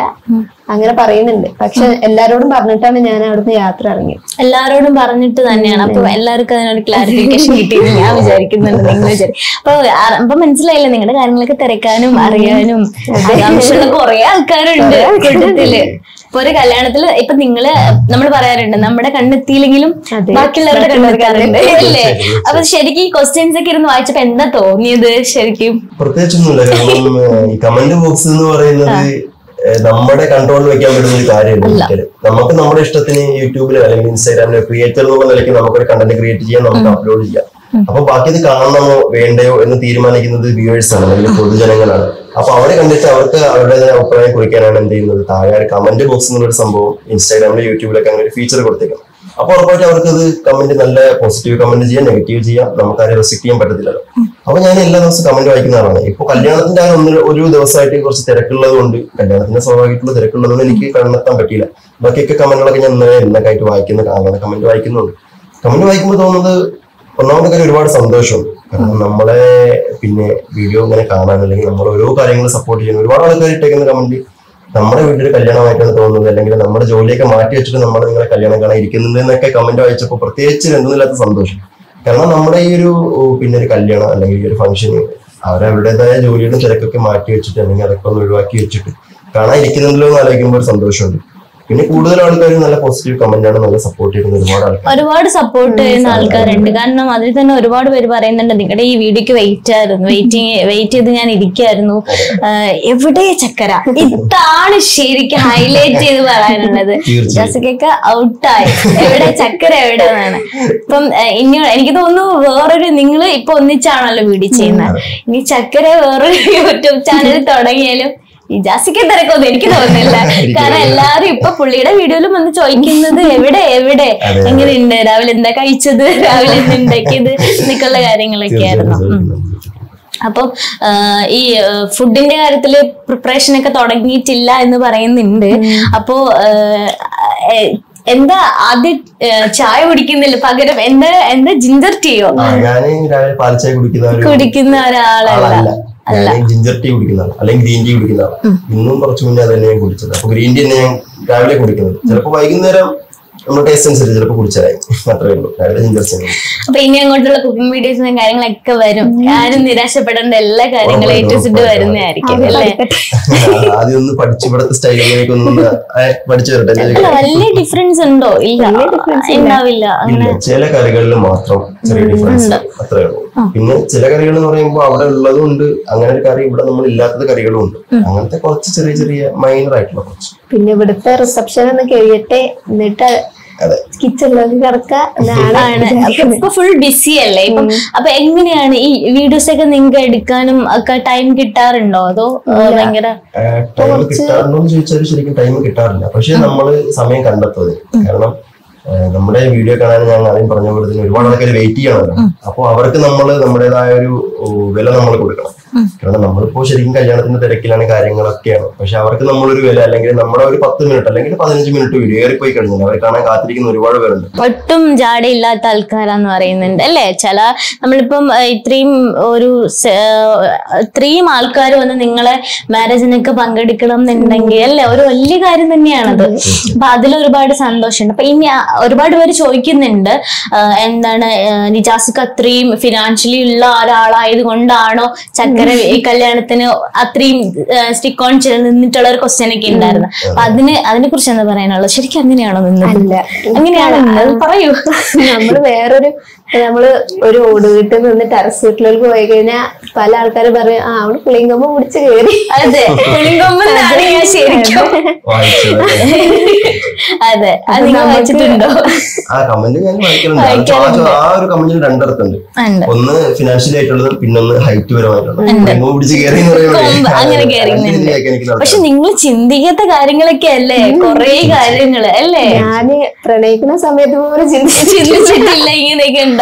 അങ്ങനെ പറയുന്നുണ്ട്. പക്ഷെ എല്ലാരോടും പറഞ്ഞിട്ടാണ് ഞാൻ അവിടുന്ന് യാത്ര ഇറങ്ങിയത്. എല്ലാരോടും പറഞ്ഞിട്ട് തന്നെയാണ്. അപ്പൊ എല്ലാവർക്കും അതിനൊരു ക്ലാരിഫിക്കേഷൻ കിട്ടിയെന്ന് ഞാൻ വിചാരിക്കുന്നുണ്ട്. നിങ്ങൾ അപ്പൊ അപ്പൊ മനസ്സിലായില്ലേ? നിങ്ങളുടെ കാര്യങ്ങളൊക്കെ തിരക്കാനും അറിയാനും ആകാംക്ഷയുള്ള കുറെ ആൾക്കാരുണ്ട്. കൂട്ടത്തിൽ. ഇപ്പൊ ഒരു കല്യാണത്തിൽ ഇപ്പൊ നിങ്ങൾ നമ്മൾ പറയാറുണ്ട് നമ്മുടെ കണ്ണെത്തിയില്ലെങ്കിലും. ബാക്കിയുള്ളവരുടെ കണ്ണെത്താറുണ്ട് അല്ലേ. അപ്പൊ ശരിക്കും ഈ ക്വസ്റ്റ്യൻസ് ഒക്കെ ഇരുന്ന് വായിച്ചപ്പോ എന്താ തോന്നിയത് ശരിക്കും? പ്രത്യേകിച്ചൊന്നുമില്ല. കമന്റ് ബോക്സ് എന്ന് പറയുന്നത് നമ്മുടെ കൺട്രോളിൽ വെക്കാൻ പറ്റുന്ന ഒരു കാര്യമല്ല നമുക്ക് നമ്മുടെ ഇഷ്ടത്തിന് യൂട്യൂബിൽ അല്ലെങ്കിൽ ഇൻസ്റ്റാഗ്രാമിലോ ക്രിയേറ്റർ എന്നുള്ള നിലയ്ക്ക് നമുക്കൊരു കണ്ടന്റ് ക്രിയേറ്റ് ചെയ്യാൻ നമുക്ക് അപ്ലോഡ് ചെയ്യാം. അപ്പൊ ബാക്കി ഇത് കാണണമോ വേണ്ടയോ എന്ന് തീരുമാനിക്കുന്നത് വ്യൂവേഴ്സ് ആണ് അല്ലെങ്കിൽ പൊതുജനങ്ങളാണ്. അപ്പൊ അവരെ കണ്ടിട്ട് അവർക്ക് അവരുടെ അഭിപ്രായം കുറിക്കാനാണ് എന്ത് ചെയ്യുന്നത്. താഴെ കമന്റ് ബോക്സ് എന്നുള്ളൊരു സംഭവം ഇൻസ്റ്റാഗ്രാമിലും യൂട്യൂബിലൊക്കെ അങ്ങനെ ഒരു ഫീച്ചർ കൊടുത്തേക്കണം അപ്പൊ ഉറപ്പായിട്ട് അവർക്ക് അത് കമന്റ് നല്ല പോസിറ്റീവ് കമന്റ് ചെയ്യാം നെഗറ്റീവ് ചെയ്യാം നമുക്ക് ആരെ റെസ്ട്രിക്ട് ചെയ്യാൻ പറ്റത്തില്ലല്ലോ. അപ്പൊ ഞാൻ എല്ലാ ദിവസവും കമന്റ് വായിക്കുന്ന ആളാണ്. ഇപ്പൊ കല്യാണത്തിന്റെ ആ ഒന്ന് ഒരു ദിവസമായിട്ട് കുറച്ച് തിരക്കുള്ളത് കൊണ്ട് കല്യാണത്തിന്റെ സ്വാഭാവികമായിട്ടുള്ള തിരക്കുള്ളത് കൊണ്ട് എനിക്ക് കണ്ടെത്താൻ പറ്റിയില്ല. ബാക്കിയൊക്കെ കമന്റുകളൊക്കെ ഞാൻ ഇന്നലെ ഇന്നൊക്കെ ആയിട്ട് വായിക്കുന്ന കമന്റ് വായിക്കുന്നുണ്ട്. കമന്റ് വായിക്കുമ്പോൾ തോന്നുന്നത് ഒന്നാമത്തെ കാര്യം ഒരുപാട് സന്തോഷം. കാരണം നമ്മളെ പിന്നെ വീഡിയോ ഇങ്ങനെ കാണാൻ അല്ലെങ്കിൽ നമ്മൾ ഓരോ കാര്യങ്ങളും സപ്പോർട്ട് ചെയ്യുന്ന ഒരുപാട് ആൾക്കാർ ഇട്ടേക്കുന്ന കമന്റ് നമ്മുടെ വീട്ടിൽ കല്യാണമായിട്ടാണ് തോന്നുന്നത്. അല്ലെങ്കിൽ നമ്മുടെ ജോലിയൊക്കെ മാറ്റി വെച്ചിട്ട് നമ്മൾ നിങ്ങളെ കല്യാണം കാണാൻ ഇരിക്കുന്നത് എന്നൊക്കെ കമന്റ് വായിച്ചപ്പോൾ പ്രത്യേകിച്ച് എന്തെന്നില്ലാത്ത സന്തോഷം. കാരണം നമ്മുടെ ഈ ഒരു പിന്നെ ഒരു കല്യാണം അല്ലെങ്കിൽ ഈ ഒരു ഫംഗ്ഷന് അവരവരുടേതായ ജോലിയുടെ തിരക്കൊക്കെ മാറ്റി വെച്ചിട്ട് അല്ലെങ്കിൽ അതൊക്കെ ഒന്ന് ഒഴിവാക്കി വെച്ചിട്ട് കാണാൻ ഇരിക്കുന്നുണ്ടല്ലോ എന്ന് ആലോചിക്കുമ്പോൾ ഒരു സന്തോഷമുണ്ട്. പിന്നെ കൂടുതൽ ആൾക്കാർ നല്ല പോസിറ്റീവ് കമന്റ് ആണ് നല്ല സപ്പോർട്ട് ചെയ്യുന്ന ഒരുപാട് ആൾക്കാർ ഒരുപാട് സപ്പോർട്ട് ചെയ്യുന്ന ആൾക്കാരുണ്ട്. കാരണം അതിൽ തന്നെ ഒരുപാട് പേര് പറയുന്നുണ്ട് നിങ്ങളുടെ ഈ വീഡിയോക്ക് വെയിറ്റ് ആയിരുന്നു വെയിറ്റിംഗ് വെയിറ്റ് ചെയ്ത് ഞാൻ ഇരിക്കായിരുന്നു. എവിടെ ചക്കര? ഇതാണ് ശരിക്കും ഹൈലൈറ്റ് ചെയ്ത് പറയാനുള്ളത്. ജാസിക്കൊക്കെ ഔട്ടായി എവിടെ ചക്കര എവിടെ എന്നാണ് ഇപ്പം ഇനി എനിക്ക് തോന്നുന്നു വേറൊരു നിങ്ങൾ ഇപ്പൊ ഒന്നിച്ചാണല്ലോ വീഡിയോ ചെയ്യുന്നത്. ഇനി ചക്കര വേറൊരു യൂട്യൂബ് ചാനൽ തുടങ്ങിയാലും ഈ ജാസിക്ക് തിരക്കൊന്നും എനിക്ക് തോന്നുന്നില്ല. കാരണം എല്ലാരും ഇപ്പൊ പുള്ളിയുടെ വീഡിയോയിലും വന്ന് ചോദിക്കുന്നത് എവിടെ എവിടെ? എങ്ങനെ എങ്ങനെയുണ്ട്? രാവിലെ എന്താ കഴിച്ചത്? രാവിലെ എന്താ ഉണ്ടാക്കിയത്? എന്നൊക്കെയുള്ള കാര്യങ്ങളൊക്കെ ആയിരുന്നു അപ്പൊ ഈ ഫുഡിന്റെ കാര്യത്തിൽ പ്രിപ്പറേഷൻ ഒക്കെ തുടങ്ങിയിട്ടില്ല എന്ന് പറയുന്നുണ്ട്. അപ്പോ എന്താ ആദ്യം ചായ കുടിക്കുന്നില്ല പകരം എന്താ എന്താ ജിഞ്ചർ ടീയോ കുടിക്കുന്ന ഒരു കുടിക്കുന്ന ഒരാളല്ല. ഞാൻ ജിഞ്ചർ ടീ കുടിക്കുന്നതാണ്. അല്ലെങ്കിൽ ഗ്രീൻ ടീ കുടിക്കുന്നതാണ്. ഇന്നും കുറച്ച് മുന്നേ അത് തന്നെ ഞാൻ കുടിച്ചത്. അപ്പൊ ഗ്രീൻ ടീ തന്നെയാണ് ഞാൻ രാവിലെ കുടിക്കുന്നത്. ചിലപ്പോൾ വൈകുന്നേരം നമ്മുടെ ടേസ്റ്റ് അനുസരിച്ച് ചിലപ്പോൾ കുടിച്ചാലായി. അത്രേ ഉള്ളൂ. രാവിലെ ജിഞ്ചർ ടീ അപ്പൊ ഇനി അങ്ങോട്ടുള്ള കുക്കിംഗ് വീഡിയോസും കാര്യങ്ങളൊക്കെ വരും. ആരും നിരാശപ്പെടേണ്ട എല്ലാ കാര്യങ്ങളും ഏറ്റവും വരുന്നതായിരിക്കും അല്ലേ? ആദ്യം ഒന്ന് പഠിച്ചു ഇവിടുത്തെ ഒന്ന് പഠിച്ചു വരട്ടെ അല്ല വലിയ ഡിഫറൻസ് ഉണ്ടോ? ഇല്ല. ഉണ്ടാവില്ല ചില കറികളിൽ മാത്രം ചെറിയ ഡിഫറൻസ് അത്രേ ഉള്ളൂ. പിന്നെ ചില കറികൾ എന്ന് പറയുമ്പോൾ അവിടെ ഉള്ളതും ഉണ്ട്. അങ്ങനെ ഒരു കറി ഇവിടെ നമ്മൾ ഇല്ലാത്തത് കറികളും ഉണ്ട്. അങ്ങനത്തെ കുറച്ച് ചെറിയ ചെറിയ മൈനർ ആയിട്ടുള്ള കുറച്ച്. പിന്നെ ഇവിടുത്തെ റിസപ്ഷൻ എന്ന് കഴിയട്ടെ? എന്നിട്ട് അതെ. കിച്ചണിലേക്ക് കിടക്ക. എന്നാണ് ആണ് ഫുൾ ബിസി അല്ലേ? ഇപ്പം അപ്പൊ എങ്ങനെയാണ് ഈ വീഡിയോസ് ഒക്കെ നിങ്ങൾക്ക് എടുക്കാനും ഒക്കെ ടൈം കിട്ടാറുണ്ടോ? അതോ ഭയങ്കര ടൈം കിട്ടാറുണ്ടോ എന്ന് ചോദിച്ചാൽ ശരിക്കും ടൈം കിട്ടാറില്ല. പക്ഷെ നമ്മൾ സമയം കണ്ടെത്തുന്നത് കാരണം നമ്മുടെ വീഡിയോ കാണാൻ ഞാൻ ആദ്യം പറഞ്ഞ പോലെ തന്നെ ഒരുപാട് ആൾക്കാർ വെയിറ്റ് ചെയ്യണമല്ലോ. അപ്പോൾ അവർക്ക് നമ്മൾ നമ്മുടേതായ ഒരു വില നമ്മൾ കൊടുക്കണം. കാരണം നമ്മളിപ്പോ ശരിക്കും കല്യാണത്തിന്റെ തിരക്കിലാണ് കാര്യങ്ങളൊക്കെയാണ്. പക്ഷെ അവർക്ക് നമ്മളൊരു വില അല്ലെങ്കിൽ നമ്മുടെ ഒരു പത്ത് മിനിറ്റ് അല്ലെങ്കിൽ പതിനഞ്ച് മിനിറ്റ് വീഡിയോ ഏറിപ്പോയി കഴിഞ്ഞാൽ അവരെ കാണാൻ കാത്തിരിക്കുന്ന ഒരുപാട് പേരുണ്ട്. ഒട്ടും ജാടയില്ലാത്ത ആൾക്കാരാന്ന് പറയുന്നുണ്ട് അല്ലെ? ചില നമ്മളിപ്പം ഇത്രയും ഒരു ഇത്രയും ആൾക്കാർ വന്ന് നിങ്ങളെ മാരേജിനൊക്കെ പങ്കെടുക്കണം എന്നുണ്ടെങ്കിൽ അല്ലെ? ഒരു വലിയ കാര്യം തന്നെയാണത്. അപ്പൊ അതിൽ ഒരുപാട് സന്തോഷമുണ്ട്. അപ്പൊ ഇനി ഒരുപാട് പേര് ചോദിക്കുന്നുണ്ട് എന്താണ് നിജാസിക്ക് അത്രയും ഫിനാൻഷ്യലി ഉള്ള ഒരാളായത് കൊണ്ടാണോ ചക്കര ഈ കല്യാണത്തിന് അത്രയും സ്റ്റിക്ക് ഓൺ ചെയ്ത് നിന്നിട്ടുള്ള ഒരു ക്വസ്റ്റ്യൻ ഒക്കെ ഉണ്ടായിരുന്നു. അപ്പൊ അതിന് അതിനെ കുറിച്ച് എന്താ പറയാനുള്ളത്? ശരിക്കും അങ്ങനെയാണോ നിന്നത്? അങ്ങനെയാണോ നിന്നത്. പറയൂ. നമ്മൾ വേറൊരു നമ്മൾ ഒരു ഓട് വീട്ടിൽ നിന്ന് ടെറസ് വീട്ടിലേക്ക് പോയി കഴിഞ്ഞാൽ പല ആൾക്കാരും പറയും ആ അവൾ പുളിങ്കമ്പ് പിടിച്ച് കയറി അതെ പുളിങ്കൊമ്പെന്നാണ് ഞാൻ ശരിക്കും അതെ അത് നിങ്ങൾ വായിച്ചിട്ടുണ്ടോ? ആ കമന്റ് ഞാൻ വായിക്കുന്നുണ്ട് ആ ഒരു കമന്റിൽ രണ്ടിടത്തുണ്ട് ഉണ്ട്. ഒന്ന് ഫിനാൻഷ്യലി ആയിട്ടുള്ളതും പിന്നൊന്ന് ഹൈറ്റ് പരമായിട്ടുള്ളത്. എങ്ങോ പിടിച്ച് കയറി അങ്ങനെ നടക്കാം. പക്ഷെ നിങ്ങൾ ചിന്തിക്കാത്ത കാര്യങ്ങളൊക്കെ അല്ലേ? കൊറേ കാര്യങ്ങൾ അല്ലേ? ഞാൻ പ്രണയിക്കുന്ന സമയത്ത് പോലും ചിന്തിച്ചിട്ടില്ല. ഇങ്ങനെയൊക്കെ ഇപ്പൊ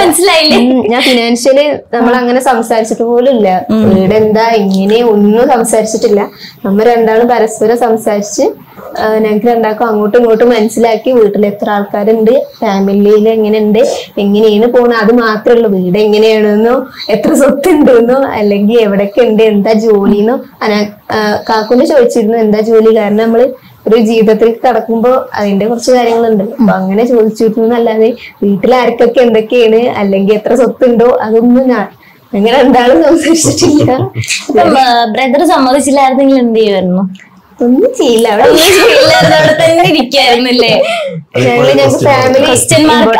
മനസ്സിലായില്ലേ? ഞാൻ ഫിനാൻഷ്യലി നമ്മൾ അങ്ങനെ സംസാരിച്ചിട്ട് പോലും ഇല്ല വീട് എന്താ ഇങ്ങനെ ഒന്നും സംസാരിച്ചിട്ടില്ല. നമ്മൾ രണ്ടാളും പരസ്പരം സംസാരിച്ച് ഞങ്ങൾക്ക് രണ്ടാൾക്കും അങ്ങോട്ടും ഇങ്ങോട്ടും മനസ്സിലാക്കി വീട്ടിൽ എത്ര ആൾക്കാരുണ്ട് ഫാമിലിയിൽ എങ്ങനെയുണ്ട് എങ്ങനെയാണ് പോണത് അത് മാത്രമേ ഉള്ളൂ. വീട് എങ്ങനെയാണെന്നോ എത്ര സ്വത്ത് ഉണ്ടെന്നോ അല്ലെങ്കിൽ എവിടെയൊക്കെ ഉണ്ട് എന്താ ജോലിന്നോ കാക്കുന്ന് ചോദിച്ചിരുന്നു എന്താ ജോലി. കാരണം നമ്മൾ ഒരു ജീവിതത്തിൽ കടക്കുമ്പോ അതിന്റെ കുറച്ച് കാര്യങ്ങളുണ്ട്. അപ്പൊ അങ്ങനെ ചോദിച്ചിരുന്നല്ലാതെ വീട്ടിൽ ആർക്കൊക്കെ എന്തൊക്കെയാണ് അല്ലെങ്കിൽ എത്ര സ്വത്തുണ്ടോ അതൊന്നും ഞാൻ അങ്ങനെ രണ്ടാളും സംസാരിച്ചിട്ടില്ല. ബ്രദർ സമ്മതിച്ചില്ലായിരുന്നെങ്കിൽ എന്ത് ചെയ്യുമായിരുന്നു ഒന്നും ചെയ്യില്ല. അവിടെ അവിടെ തന്നെ ഇരിക്കായിരുന്നില്ലേ ക്വസ്റ്റ്യൻ മാർക്ക്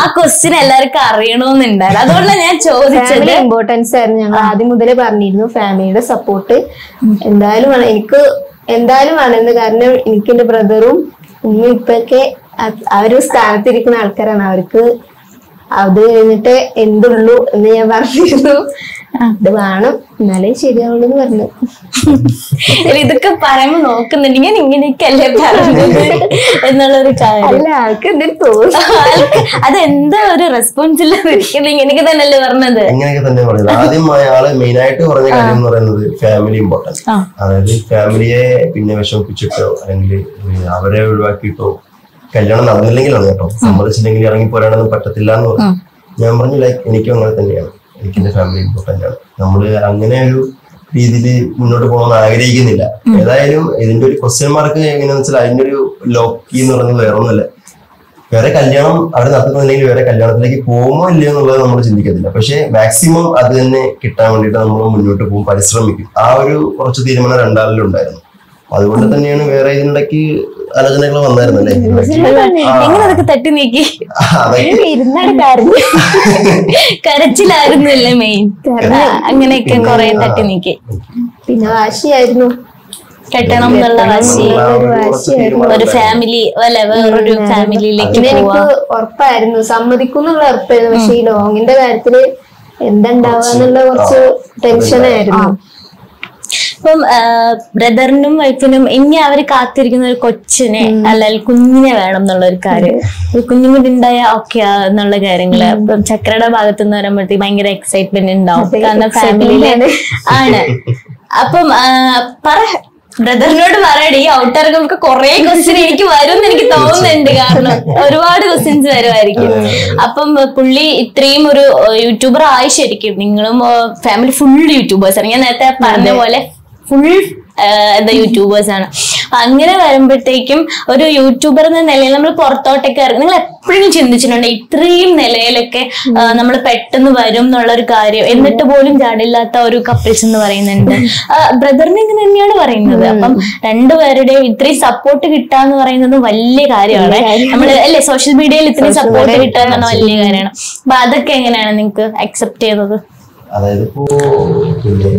ആ ക്വസ്റ്റ്യൻ എല്ലാവർക്കും അറിയണമെന്നുണ്ടായിരുന്നു അതുകൊണ്ടാണ് ഞാൻ ചോദിച്ചത്. ഇമ്പോർട്ടൻസ് ആയിരുന്നു. ഞങ്ങൾ ആദ്യം മുതലേ പറഞ്ഞിരുന്നു ഫാമിലിയുടെ സപ്പോർട്ട് എന്തായാലും എനിക്ക് എന്തായാലും വേണമെന്ന് കാരണം എനിക്ക് എന്റെ ബ്രദറും ഉമ്മയും ഇപ്പൊക്കെ ആ ഒരു സ്ഥാനത്തിരിക്കുന്ന ആൾക്കാരാണ്. അവർക്ക് അത് കഴിഞ്ഞിട്ട് എന്തുള്ളൂ എന്ന് ഞാൻ പറഞ്ഞിരുന്നു. ഇത് വേണം. എന്നാലേ ശരിയാവുള്ളൂ എന്ന് പറഞ്ഞു. അല്ല, ഇതൊക്കെ പറയുമ്പോ നോക്കുന്നുണ്ട്. ഞാൻ ഇങ്ങനെയൊക്കെയല്ലേ പറഞ്ഞത് എന്നുള്ളൊരു കാര്യം. അല്ല ആൾക്ക് എന്തെങ്കിലും തോന്നുന്നു ആൾക്ക് അതെന്താ ഒരു റെസ്പോൺസിബിൾ ഇങ്ങനെയൊക്കെ തന്നെയല്ലേ പറഞ്ഞത്? ഇങ്ങനെയൊക്കെ തന്നെ പറയുന്നത് ആദ്യം അയാൾ മെയിൻ ആയിട്ട് പറഞ്ഞ കാര്യം എന്ന് പറയുന്നത് ഫാമിലി ഇമ്പോർട്ടൻസ്. അതായത് ഫാമിലിയെ പിന്നെ വിഷമിപ്പിച്ചിട്ടോ അല്ലെങ്കിൽ അവരെ ഒഴിവാക്കിയിട്ടോ കല്യാണം നടന്നില്ലെങ്കിലാണ് കേട്ടോ. സമ്മതിച്ചില്ലെങ്കിൽ ഇറങ്ങി പോരാനൊന്നും പറ്റത്തില്ല എന്ന് പറഞ്ഞു. ഞാൻ പറഞ്ഞു ലൈക്ക് എനിക്കും അങ്ങനെ തന്നെയാണ്. എനിക്ക് എന്റെ ഫാമിലി ഇമ്പോർട്ടന്റ് ആണ്. നമ്മൾ അങ്ങനെ ഒരു രീതിയിൽ മുന്നോട്ട് പോകാൻ ആഗ്രഹിക്കുന്നില്ല. ഏതായാലും ഇതിന്റെ ഒരു ക്വസ്റ്റ്യൻ മാർക്ക് എങ്ങനെയാന്ന് വെച്ചാൽ അതിന്റെ ഒരു ലോക്കി എന്ന് പറയുന്നത് വേറെ ഒന്നുമല്ല. വേറെ കല്യാണം അവിടെ നടത്തുന്നില്ലെങ്കിൽ വേറെ കല്യാണത്തിലേക്ക് പോകുമോ ഇല്ലയോ എന്നുള്ളത് നമ്മൾ ചിന്തിക്കത്തില്ല. പക്ഷേ മാക്സിമം അത് തന്നെ കിട്ടാൻ വേണ്ടിയിട്ട് നമ്മൾ മുന്നോട്ട് പോകും പരിശ്രമിക്കും. ആ ഒരു കുറച്ച് തീരുമാനം രണ്ടാളിലും ഉണ്ടായിരുന്നു അതുകൊണ്ട് തന്നെയാണ് വേറെ ഇതിനിടയ്ക്ക് ആലോചനകൾ വന്നായിരുന്നല്ലേ? ആ, എങ്ങനെ അതൊക്കെ തട്ടി നീക്കി? ഇരുന്നടക്കായിരുന്നു കരച്ചിലായിരുന്നല്ലേ മെയിൻ അങ്ങനെയൊക്കെ കൊറേ തട്ടി നീക്കി. പിന്നെ വാശിയായിരുന്നു. കെട്ടണം എന്നുള്ള വാശി. ഒരു ഒരു ഫാമിലി അല്ലെ വേറൊരു ഫാമിലിയിലേക്ക് എനിക്ക് ഉറപ്പായിരുന്നു. സമ്മതിക്കുന്നുള്ള ഉറപ്പായിരുന്നു. പക്ഷെ ഈ ലോങ്ങിന്റെ കാര്യത്തിൽ എന്തുണ്ടാവാന്നുള്ള കുറച്ച് ടെൻഷനായിരുന്നു ഇപ്പം ബ്രദറിനും വൈഫിനും ഇനി അവർ കാത്തിരിക്കുന്ന ഒരു കൊച്ചിനെ അല്ലെങ്കിൽ കുഞ്ഞിനെ വേണം എന്നുള്ള ഒരു കാര്യം കുഞ്ഞും കൂടി ഉണ്ടായ ഓക്കെ എന്നുള്ള കാര്യങ്ങൾ. ഇപ്പം ചക്രയുടെ ഭാഗത്ത് നിന്ന് വരുമ്പോഴത്തേക്ക് ഭയങ്കര എക്സൈറ്റ്മെന്റ് ഉണ്ടാവും. കാരണം ഫാമിലിയിൽ ആണ്. അപ്പം പറ. ബ്രദറിനോട് പറയടി ഈ നമുക്ക് കുറെ ക്വസ്റ്റ്യൻ എനിക്ക് വരും എനിക്ക് തോന്നുന്നുണ്ട് കാരണം ഒരുപാട് ക്വസ്റ്റ്യൻസ് വരുമായിരിക്കും. അപ്പം പുള്ളി ഇത്രയും ഒരു യൂട്യൂബർ ആയി ശരിക്കും. നിങ്ങളും ഫാമിലി ഫുൾ യൂട്യൂബേഴ്സ് ആണ്. ഞാൻ നേരത്തെ പറഞ്ഞ പോലെ ഫുൾ എന്താ യൂട്യൂബേഴ്സ് ആണ്. അങ്ങനെ വരുമ്പോഴത്തേക്കും ഒരു യൂട്യൂബർ എന്ന നിലയിൽ നമ്മൾ പുറത്തോട്ടൊക്കെ ഇറങ്ങി നിങ്ങൾ എപ്പോഴും ചിന്തിച്ചിട്ടുണ്ട് ഇത്രയും നിലയിലൊക്കെ നമ്മൾ പെട്ടെന്ന് വരും എന്നുള്ള ഒരു കാര്യം? എന്നിട്ട് പോലും ചാടില്ലാത്ത ഒരു കപ്പിൾസ് എന്ന് പറയുന്നുണ്ട്. ബ്രദറിന് ഇങ്ങനെ തന്നെയാണ് പറയുന്നത്. അപ്പം രണ്ടുപേരുടെയും ഇത്രയും സപ്പോർട്ട് കിട്ടുക കിട്ടാന്ന് പറയുന്നത് വലിയ കാര്യമാണ്. നമ്മൾ അല്ലെ സോഷ്യൽ മീഡിയയിൽ ഇത്രയും സപ്പോർട്ട് കിട്ടുക എന്ന് പറഞ്ഞാൽ വലിയ കാര്യമാണ്. അപ്പൊ അതൊക്കെ എങ്ങനെയാണ് നിങ്ങൾക്ക് അക്സെപ്റ്റ് ചെയ്തത്? അതായത് ഇപ്പോ പിന്നെ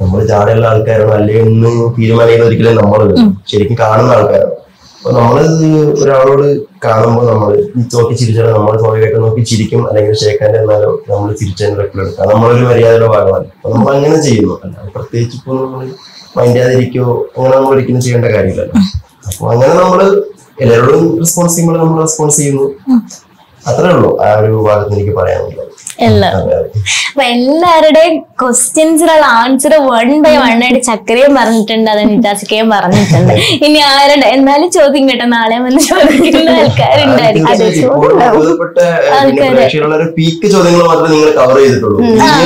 നമ്മൾ ചാടെയുള്ള ആൾക്കാരാണ് അല്ലെങ്കിൽ ഒന്ന് തീരുമാനിക്കുന്ന ഒരിക്കലും നമ്മൾ ശരിക്കും കാണുന്ന ആൾക്കാരാണ് അപ്പൊ നമ്മൾ ഒരാളോട് കാണുമ്പോൾ നമ്മൾ നോക്കി ചിരിച്ചാൽ നമ്മൾ സ്വാഭാവികമായിട്ട് നോക്കി ചിരിക്കും അല്ലെങ്കിൽ ഷേക്കാന്റെ എന്നാലോ നമ്മൾ ചിരിച്ചതിന്റെ റെക്കോർഡ് എടുക്കാം. നമ്മളൊരു മര്യാദയുടെ ഭാഗമാണ്. അപ്പൊ നമ്മൾ അങ്ങനെ ചെയ്യുന്നു. അല്ലാതെ പ്രത്യേകിച്ച് ഇപ്പൊ നമ്മൾ മൈൻഡ് ചെയ്യാതിരിക്കോ അങ്ങനെ നമ്മൾ ഒരിക്കലും ചെയ്യേണ്ട കാര്യമില്ലല്ലോ. അപ്പൊ അങ്ങനെ നമ്മൾ എല്ലാവരോടും റെസ്പോൺസ് ചെയ്യുമ്പോൾ നമ്മൾ റെസ്പോൺസ് ചെയ്യുന്നു. അത്രേ ഉള്ളൂ ആ ഒരു ഭാഗത്ത് എനിക്ക് പറയാനുള്ളത്. അപ്പൊ എല്ലാവരുടെയും ക്വസ്റ്റ്യൻസിനുള്ള ആൻസർ വൺ ബൈ വൺ ആയിട്ട് ചക്കരയും പറഞ്ഞിട്ടുണ്ട് അത് നിജാസിക്കയും പറഞ്ഞിട്ടുണ്ട്. ഇനി ആരുടെ എന്നാലും ചോദ്യം കേട്ടോ നാളെ വന്ന് ചോദിക്കുന്ന ആൾക്കാരുണ്ടായിരിക്കും. അതെ, ഇപ്പോൾ ബോധപ്പെട്ട ഏഹ്, പിന്നെ പ്രേക്ഷകരുടെ ഒരു പീക്ക് ചോദ്യങ്ങൾ മാത്രമേ നിങ്ങൾ കവർ ചെയ്തിട്ടുള്ളൂ.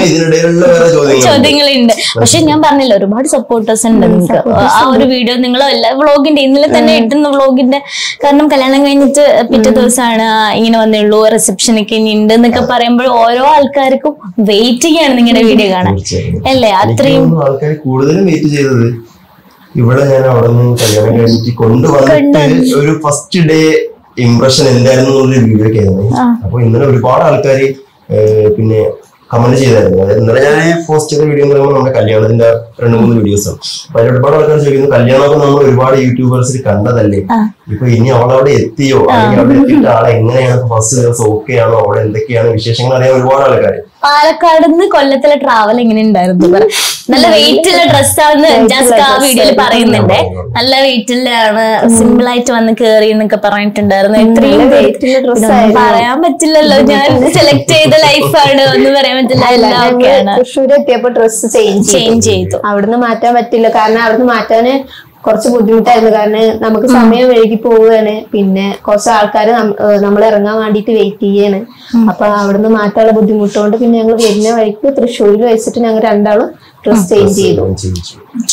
ഇതിനിടയിലുള്ള വേറെ ചോദ്യങ്ങളുണ്ട്. പക്ഷെ ഞാൻ പറഞ്ഞില്ല ഒരുപാട് സപ്പോർട്ടേഴ്സ് ഉണ്ട് നിങ്ങൾക്ക് ആ ഒരു വീഡിയോ നിങ്ങൾ എല്ലാ വ്ളോഗിന്റെ ഇന്നലെ തന്നെ ഇട്ടുന്ന വ്ളോഗിന്റെ കാരണം കല്യാണം കഴിഞ്ഞിട്ട് പിറ്റേ ദിവസമാണ് വന്നേ ഇങ്ങനെ വന്നുള്ളൂ റിസപ്ഷനൊക്കെ ഇനി ഉണ്ട് എന്നൊക്കെ പറയുമ്പോൾ ഓരോ ആൾക്കാർക്കും വെയിറ്റ് ആണ് നിങ്ങളുടെ വീഡിയോ കാണാൻ. അല്ലേ? അത്രയും ആൾക്കാർ കൂടുതലും വെയിറ്റ് ചെയ്തത് ഇവിടെ ഞാൻ അവിടെ നിന്ന് കല്യാണം കഴിഞ്ഞിട്ട് കൊണ്ടുവന്നിട്ട് ഒരു ഫസ്റ്റ് ഡേ ഇംപ്രഷൻ എന്തായിരുന്നു വീഡിയോ ഒക്കെ ആയിരുന്നു. അപ്പൊ ഇന്നലെ ഒരുപാട് ആൾക്കാർ പിന്നെ കമന്റ് ചെയ്തായിരുന്നു. അതായത് ഇന്നലെ ഞാൻ പോസ്റ്റ് ചെയ്ത വീഡിയോ എന്ന് പറയുമ്പോൾ നമ്മുടെ കല്യാണത്തിന്റെ രണ്ട് മൂന്ന് വീഡിയോസ് ആണ് അപ്പൊ അതിൽ ഒരുപാട് ആൾക്കാർ ചോദിക്കുന്നു കല്യാണമൊക്കെ നമ്മൾ ഒരുപാട് യൂട്യൂബേഴ്സിൽ കണ്ടതല്ലേ? ഇപ്പൊ ഇനി അവളവിടെ എത്തിയോ? അല്ലെങ്കിൽ അവിടെ എത്തിയിട്ട് ആളെങ്ങനെയാണ്? ഫസ്റ്റ് ദിവസം ഓക്കെ ആണോ അവിടെ എന്തൊക്കെയാണ് വിശേഷങ്ങൾ? അറിയാൻ ഒരുപാട് ആൾക്കാർ പാലക്കാട് നിന്ന് കൊല്ലത്തിലെ ട്രാവൽ എങ്ങനെ ഉണ്ടായിരുന്നു? നല്ല വെയിറ്റ് ഉള്ള ഡ്രസ്സാന്ന് ജസ്റ്റ് ആ വീഡിയോയിൽ പറയുന്നുണ്ട്. നല്ല വെയിറ്റിലാണ് സിമ്പിൾ ആയിട്ട് വന്ന് കേറി എന്നൊക്കെ പറഞ്ഞിട്ടുണ്ടായിരുന്നു. ഇത്രയും പറയാൻ പറ്റില്ലല്ലോ. ഞാൻ സെലക്ട് ചെയ്ത ലൈഫാണ് ഒന്നും പറയാൻ പറ്റില്ല. തൃശ്ശൂർ എത്തിയപ്പോ ഡ്രസ്സ് ചേഞ്ച് ചേഞ്ച് ചെയ്തു. അവിടുന്ന് മാറ്റാൻ പറ്റില്ല. കാരണം അവിടുന്ന് മാറ്റാന് കുറച്ച് ബുദ്ധിമുട്ടായിരുന്നു. കാരണം നമുക്ക് സമയം വൈകി പോവുകയാണ്. പിന്നെ കുറച്ച് ആൾക്കാർ നമ്മൾ ഇറങ്ങാൻ വേണ്ടിയിട്ട് വെയിറ്റ് ചെയ്യാണ്. അപ്പൊ അവിടുന്ന് മാറ്റാനുള്ള ബുദ്ധിമുട്ടുകൊണ്ട് പിന്നെ ഞങ്ങൾ വരുന്ന വഴിക്ക് തൃശ്ശൂരിൽ വെച്ചിട്ട് ഞങ്ങൾ രണ്ടാളും ഡ്രസ് ചേഞ്ച് ചെയ്തു.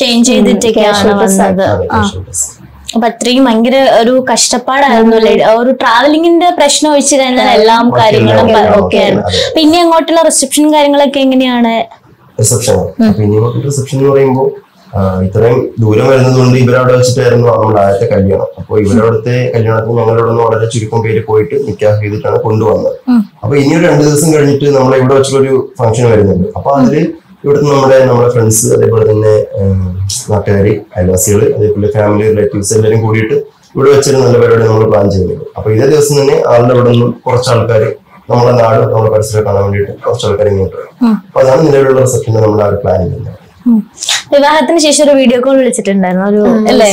ചേഞ്ച് ചെയ്തിട്ടൊക്കെയാണ് വന്നത്. അപ്പൊ അത്രയും ഭയങ്കര ഒരു കഷ്ടപ്പാടായിരുന്നു അല്ലേ ഒരു ട്രാവലിംഗിന്റെ പ്രശ്നം ഒഴിച്ചു കഴിഞ്ഞാൽ എല്ലാം കാര്യങ്ങളും ഓക്കെ ആയിരുന്നു പിന്നെ അങ്ങോട്ടുള്ള റിസപ്ഷൻ കാര്യങ്ങളൊക്കെ എങ്ങനെയാണ്? റിസപ്ഷൻ റിസപ്ഷൻ എന്ന് പറയുമ്പോൾ ഇത്രയും ദൂരം വരുന്നത് കൊണ്ട് ഇവരവിടെ വെച്ചിട്ടായിരുന്നു നമ്മുടെ ആദ്യത്തെ കല്യാണം. അപ്പൊ ഇവരവിടുത്തെ കല്യാണത്തിന് ഞങ്ങളുടെ നിന്ന് വളരെ ചുരുക്കം പേര് പോയിട്ട് നിക്കാഹ് ചെയ്തിട്ടാണ് കൊണ്ടുവന്നത്. അപ്പൊ ഇനി ഒരു രണ്ടു ദിവസം കഴിഞ്ഞിട്ട് നമ്മളെ ഇവിടെ വെച്ചിട്ടൊരു ഫംഗ്ഷൻ വരുന്നുണ്ട്. അപ്പൊ അതിൽ ഇവിടുത്തെ നമ്മുടെ നമ്മുടെ ഫ്രണ്ട്സ് അതേപോലെ തന്നെ നാട്ടുകാരി അയൽവാസികൾ അതേപോലെ ഫാമിലി റിലേറ്റീവ്സ് എല്ലാവരും കൂടിയിട്ട് ഇവിടെ വെച്ചൊരു നല്ല പരിപാടി നമ്മൾ പ്ലാൻ ചെയ്യുന്നുണ്ട്. അപ്പൊ ഇതേ ദിവസം തന്നെ ആളുടെ ഇവിടെ നിന്നും കുറച്ച് ആൾക്കാർ നമ്മുടെ നാട് നമ്മുടെ പരിസരം കാണാൻ വേണ്ടിയിട്ട് കുറച്ച് ആൾക്കാർ ഇങ്ങോട്ട് വരും. അപ്പൊ അതാണ് നിലവിലുള്ള റിസപ്ഷൻ നമ്മൾ ആ ഒരു പ്ലാൻ ചെയ്യുന്നത്. ഉം. വിവാഹത്തിന് ശേഷം ഒരു വീഡിയോ കോൾ വിളിച്ചിട്ടുണ്ടായിരുന്നു. ഒരു അല്ലേ?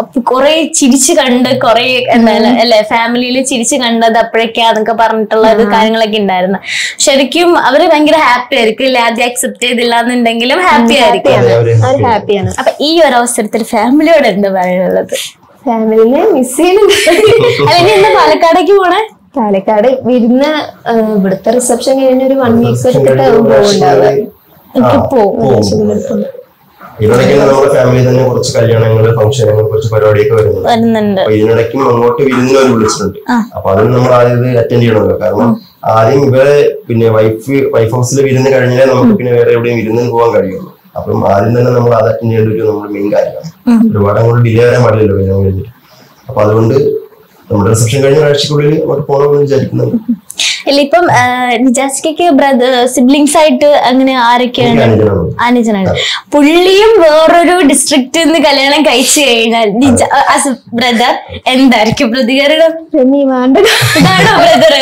അപ്പൊ കൊറേ ചിരിച്ചു കണ്ട് കൊറേ എന്താണ് അല്ലെ ഫാമിലിയിൽ ചിരിച്ചു കണ്ടത് അപ്പോഴൊക്കെയാന്നൊക്കെ പറഞ്ഞിട്ടുള്ള ഒരു കാര്യങ്ങളൊക്കെ ഉണ്ടായിരുന്നു. ശരിക്കും അവർ ഭയങ്കര ഹാപ്പി ആയിരിക്കും. ഇല്ലേ? ആദ്യം അക്സെപ്റ്റ് ചെയ്തില്ല എന്നുണ്ടെങ്കിലും ഹാപ്പി ആയിരിക്കും. അവർ ഹാപ്പിയാണ് അപ്പൊ ഈ ഒരു അവസരത്തിൽ ഫാമിലിയോട് എന്താ പറയാനുള്ളത്? ഫാമിലിനെ മിസ് ചെയ്യുന്നുണ്ട്. അല്ലെങ്കിൽ എന്താ പാലക്കാടേക്ക് പോണേ? പാലക്കാട് വിരുന്ന് ഇവിടുത്തെ റിസപ്ഷൻ കഴിഞ്ഞ ഒരു വൺ വീക്ക് എടുത്തിട്ട് പോകുന്നുണ്ടാവുക എനിക്ക് പോവും. ഇതിനിടയ്ക്ക് നമ്മുടെ ഫാമിലി തന്നെ കുറച്ച് ഫംഗ്ഷനുകൾ കുറച്ച് പരിപാടിയൊക്കെ വരുന്നുണ്ട്. അപ്പൊ ഇതിനിടയ്ക്കും അങ്ങോട്ട് വിരുന്നിന് അവർ വിളിച്ചിട്ടുണ്ട് അപ്പൊ അതിന് നമ്മൾ ആദ്യം അറ്റൻഡ് ചെയ്യണമല്ലോ. കാരണം ആദ്യം ഇവരെ പിന്നെ വൈഫ് വൈഫ് ഹൗസിൽ വിരുന്ന് കഴിഞ്ഞാലേ നമുക്ക് പിന്നെ വേറെ എവിടെയും വിരുന്നിന് പോകാൻ കഴിയുള്ളൂ. അപ്പം ആദ്യം തന്നെ നമ്മൾ അത് അറ്റൻഡ് ചെയ്യേണ്ട ഒരു നമ്മുടെ മെയിൻ കാര്യമാണ് ഒരുപാട് അങ്ങോട്ട് ഡിലേ വരാൻ പാടില്ലല്ലോ കല്യാണം കഴിഞ്ഞിട്ട്. അപ്പൊ അതുകൊണ്ട് നമ്മുടെ റിസപ്ഷൻ കഴിഞ്ഞ ഒരാഴ്ചക്കുള്ളിൽ അങ്ങോട്ട് പോകണമെന്ന് വിചാരിക്കുന്നുണ്ട്. ഇല്ല ഇപ്പം നിജാസ്കയ്ക്ക് ബ്രദർ സിബ്ലിങ്സ് ആയിട്ട് അങ്ങനെ ആരൊക്കെയാണ്? അനുജനാണ്. പുള്ളിയും വേറൊരു ഡിസ്ട്രിക്റ്റിൽ നിന്ന് കല്യാണം കഴിച്ചു കഴിഞ്ഞാൽ ബ്രദർ എന്തായിരിക്കും പ്രതികരണം? ബ്രദർ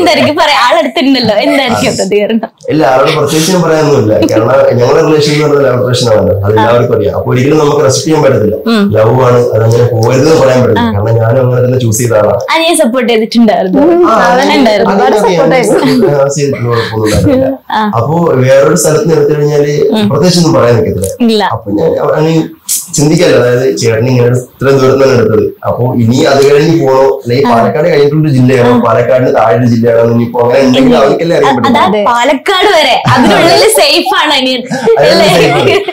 എന്തായിരിക്കും? പറയാ ആളെടുത്തിട്ടുണ്ടല്ലോ എന്തായിരിക്കും പ്രതികരണം? ഇല്ല ആരോട് പ്രത്യേകിച്ച് ഞാൻ പറയാനൊന്നുമില്ല. കാരണം ഞങ്ങളുടെ റിലേഷൻ എന്ന് പറഞ്ഞാൽ ലവ് റിലേഷൻ ആണല്ലോ അത് എല്ലാവർക്കും അറിയാം. അപ്പൊ ഒരിക്കലും നമുക്ക് റെസ്പെക്ട് ചെയ്യാൻ പറ്റത്തില്ല. ലവ് ആണ് അതങ്ങനെ പോകരുത് പറയാൻ പറ്റില്ല കാരണം ഞാനും അങ്ങനെ തന്നെ ചൂസ് ചെയ്ത ആളാണ് അനിയെ സപ്പോർട്ട് ചെയ്തിട്ടുണ്ടായിരുന്നു. അപ്പൊ വേറൊരു സ്ഥലത്ത് നിർത്തി കഴിഞ്ഞാൽ പ്രത്യേകിച്ചൊന്നും പറയാൻ നിൽക്കത്തില്ല അപ്പൊ ഞാൻ അങ്ങനെ ചിന്തിക്കല്ലോ? അതായത് ചേട്ടൻ ഇങ്ങനെ ഇത്ര ദൂരം തന്നെ എടുത്തത് അപ്പൊ ഇനി അത് കഴിഞ്ഞ് പോണോ? അല്ലെങ്കിൽ പാലക്കാട് കഴിഞ്ഞിട്ടൊരു ജില്ലയാണോ? പാലക്കാടിന് താഴെ ജില്ലയാണോ? ഇനിയിപ്പോ അങ്ങനെ ഉണ്ടെങ്കിൽ അവർക്കല്ലേ അറിയാൻ പറ്റും പാലക്കാട് വരെ. അതിനുള്ളിൽ സേഫ് ആണ് അനിയൻ അല്ലേ?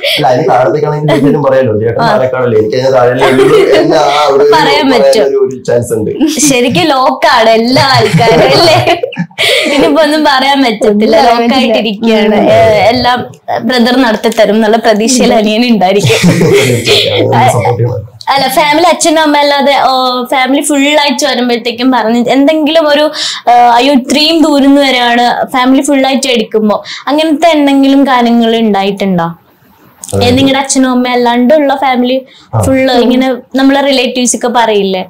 അല്ല അതിന് താഴത്തേക്കാണെങ്കിൽ ചേട്ടനും പറയാലോ ചേട്ടൻ പാലക്കാടല്ലേ. എനിക്ക് അതിന് താഴെ എല്ലാ ആ ഒരു പറയാൻ പറ്റും. ഒരു- ഒരു ചാൻസ് ഉണ്ട്. ശരിക്കും ലോക്കാണ് എല്ലാ ആൾക്കാരും അല്ലേ? ഇനിയിപ്പോ ഒന്നും പറയാൻ പറ്റത്തില്ല. ലോക്കായിട്ടിരിക്കുകയാണ് എല്ലാം ബ്രദർ നടത്തി തരും എന്നുള്ള പ്രതീക്ഷയിൽ അനിയൻ ഉണ്ടായിരിക്കും. അല്ല ഫാമിലി അച്ഛനും അമ്മ അല്ലാതെ ഫാമിലി ഫുൾ ആയിട്ട് വരുമ്പോഴത്തേക്കും പറഞ്ഞു എന്തെങ്കിലും ഒരു അയ്യോ ഇത്രയും ദൂരം വരെയാണ് ഫാമിലി ഫുൾ ആയിട്ട് എടുക്കുമ്പോ അങ്ങനത്തെ എന്തെങ്കിലും കാര്യങ്ങൾ ഉണ്ടായിട്ടുണ്ടോ? നിങ്ങളുടെ അച്ഛനും അമ്മ അല്ലാണ്ടുള്ള ഫാമിലി ഫുള്ള് ഇങ്ങനെ നമ്മളെ റിലേറ്റീവ്സ് ഒക്കെ പറയില്ലേ?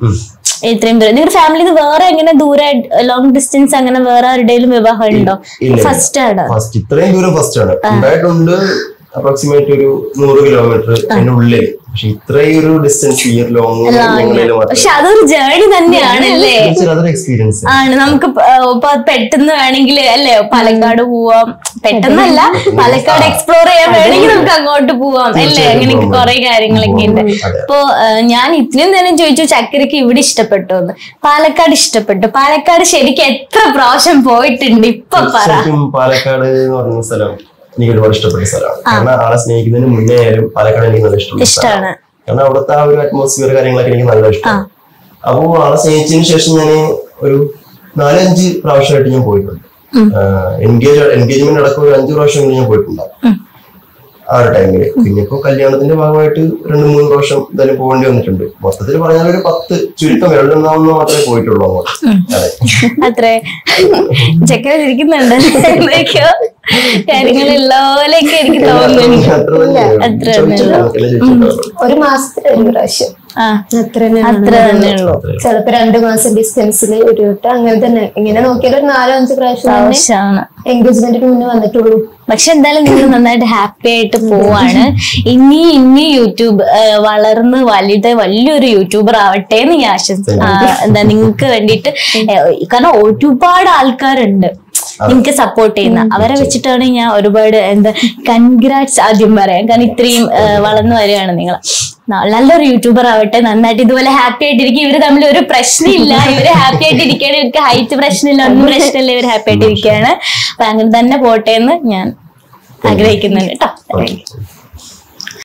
ഇത്രയും ദൂരം. നിങ്ങളുടെ ഫാമിലി വേറെ എങ്ങനെ ദൂരെ ലോങ് ഡിസ്റ്റൻസ് അങ്ങനെ വേറെ ആരുടെയും വിവാഹം ഉണ്ടോ. ഫസ്റ്റ് ആണ്? ഫസ്റ്റ് ഇത്രയും ദൂരം ഫസ്റ്റ് ആണ്. ഉണ്ടായിട്ടുണ്ട്. അപ്രോക്സിമേറ്റ് ഒരു നൂറ് കിലോമീറ്റർ അതിനുള്ളിൽ. പക്ഷെ ഇത്രയും ഒരു ഡിസ്റ്റൻസ് ഇയർ ലോങ് പക്ഷെ അതൊരു ജേർണി തന്നെയാണ് അല്ലേ അതൊരു എക്സ്പീരിയൻസ് ആണ്. നമുക്ക് പെട്ടെന്ന് വേണമെങ്കിൽ അല്ലേ പാലക്കാട് പോവാം. പെട്ടെന്നല്ല പാലക്കാട് എക്സ്പ്ലോർ ചെയ്യാൻ വേണമെങ്കിൽ നമുക്ക് അങ്ങോട്ട് പോവാം അല്ലേ? അങ്ങനെയൊക്കെ. കുറെ കാര്യങ്ങളൊക്കെ ഉണ്ട്. അപ്പൊ ഞാൻ ഇത്രയും നേരം ചോദിച്ചു ചക്കരക്ക് ഇവിടെ ഇഷ്ടപ്പെട്ടു എന്ന്. പാലക്കാട് ഇഷ്ടപ്പെട്ടു. പാലക്കാട് ശരിക്കും എത്ര പ്രാവശ്യം പോയിട്ടുണ്ട് ഇപ്പൊ പറ. പാലക്കാട് എന്ന് സ്ഥലം എനിക്ക് ഒരുപാട് ഇഷ്ടപ്പെട്ട സ്ഥലമാണ്. കാരണം ആളെ സ്നേഹിക്കുന്നതിന് മുന്നേ ആയാലും പാലക്കാട് എനിക്ക് നല്ല ഇഷ്ടമാണ് കാരണം അവിടുത്തെ ആ ഒരു അറ്റ്മോസ്ഫിയർ കാര്യങ്ങളൊക്കെ എനിക്ക് നല്ല ഇഷ്ടമാണ്. അപ്പോ ആളെ സ്നേഹിച്ചതിന് ശേഷം ഞാൻ ഒരു നാലഞ്ച് പ്രാവശ്യമായിട്ട് ഞാൻ പോയിട്ടുണ്ട്. എൻഗേജ് എൻഗേജ്മെന്റ് അടക്കം ഒരു അഞ്ചു പ്രാവശ്യം ഞാൻ പോയിട്ടുണ്ടാവും ആ ഒരു ടൈമിൽ പിന്നെ ഇപ്പൊ കല്യാണത്തിന്റെ ഭാഗമായിട്ട് രണ്ട് മൂന്ന് പ്രാവശ്യം എന്തായാലും പോകേണ്ടി വന്നിട്ടുണ്ട്. മൊത്തത്തിൽ പറഞ്ഞാൽ ഒരു പത്ത് ചുരുക്കം വെള്ളമെന്നാവുന്ന മാത്രമേ പോയിട്ടുള്ളൂ അങ്ങോട്ട്. അത്രേ. എനിക്ക് തോന്നുന്നു. ഒരു മാസത്തിൽ ഒരു പ്രാവശ്യം. അത്ര തന്നെ ഉള്ളൂ. ചിലപ്പോ രണ്ട് മാസം ഡിസ്റ്റൻസിൽ ഒരു വട്ടം അങ്ങനെ തന്നെ. ഇങ്ങനെ നോക്കിയാൽ ഒരു നാലോ അഞ്ച് പ്രാവശ്യം എൻഗേജ്മെന്റിന് മുന്നേ വന്നിട്ടുള്ളൂ. പക്ഷെ എന്തായാലും നിങ്ങൾ നന്നായിട്ട് ഹാപ്പി ആയിട്ട് പോവാണ്. ഇനി ഇനി യൂട്യൂബ് വളർന്ന് വലുത് വലിയൊരു യൂട്യൂബർ ആവട്ടെ എന്ന് ഞാൻ ആശംസ എന്താ നിങ്ങൾക്ക് വേണ്ടിയിട്ട് കാരണം ഒരുപാട് ആൾക്കാരുണ്ട്. നിങ്ങൾക്ക് സപ്പോർട്ട് ചെയ്യുന്ന. അവരെ വെച്ചിട്ടാണ് ഞാൻ ഒരുപാട് എന്താ കൺഗ്രാറ്റ്സ് ആദ്യം പറയാം. കാരണം ഇത്രയും വളർന്നു വരികയാണ് നിങ്ങൾ. നല്ലൊരു യൂട്യൂബർ ആവട്ടെ. നന്നായിട്ട് ഇതുപോലെ ഹാപ്പി ആയിട്ടിരിക്കും. ഇവർ തമ്മിൽ ഒരു പ്രശ്നമില്ല. ഇവർ ഹാപ്പി ആയിട്ടിരിക്കുകയാണ്. ഇവർക്ക് ഹൈറ്റ് പ്രശ്നമില്ല. ഒന്നും പ്രശ്നമില്ല. ഇവർ ഹാപ്പി ആയിട്ടിരിക്കുകയാണ്. അപ്പൊ അങ്ങനെ തന്നെ പോട്ടെ എന്ന് ഞാൻ ആഗ്രഹിക്കുന്നുണ്ട് കേട്ടോ.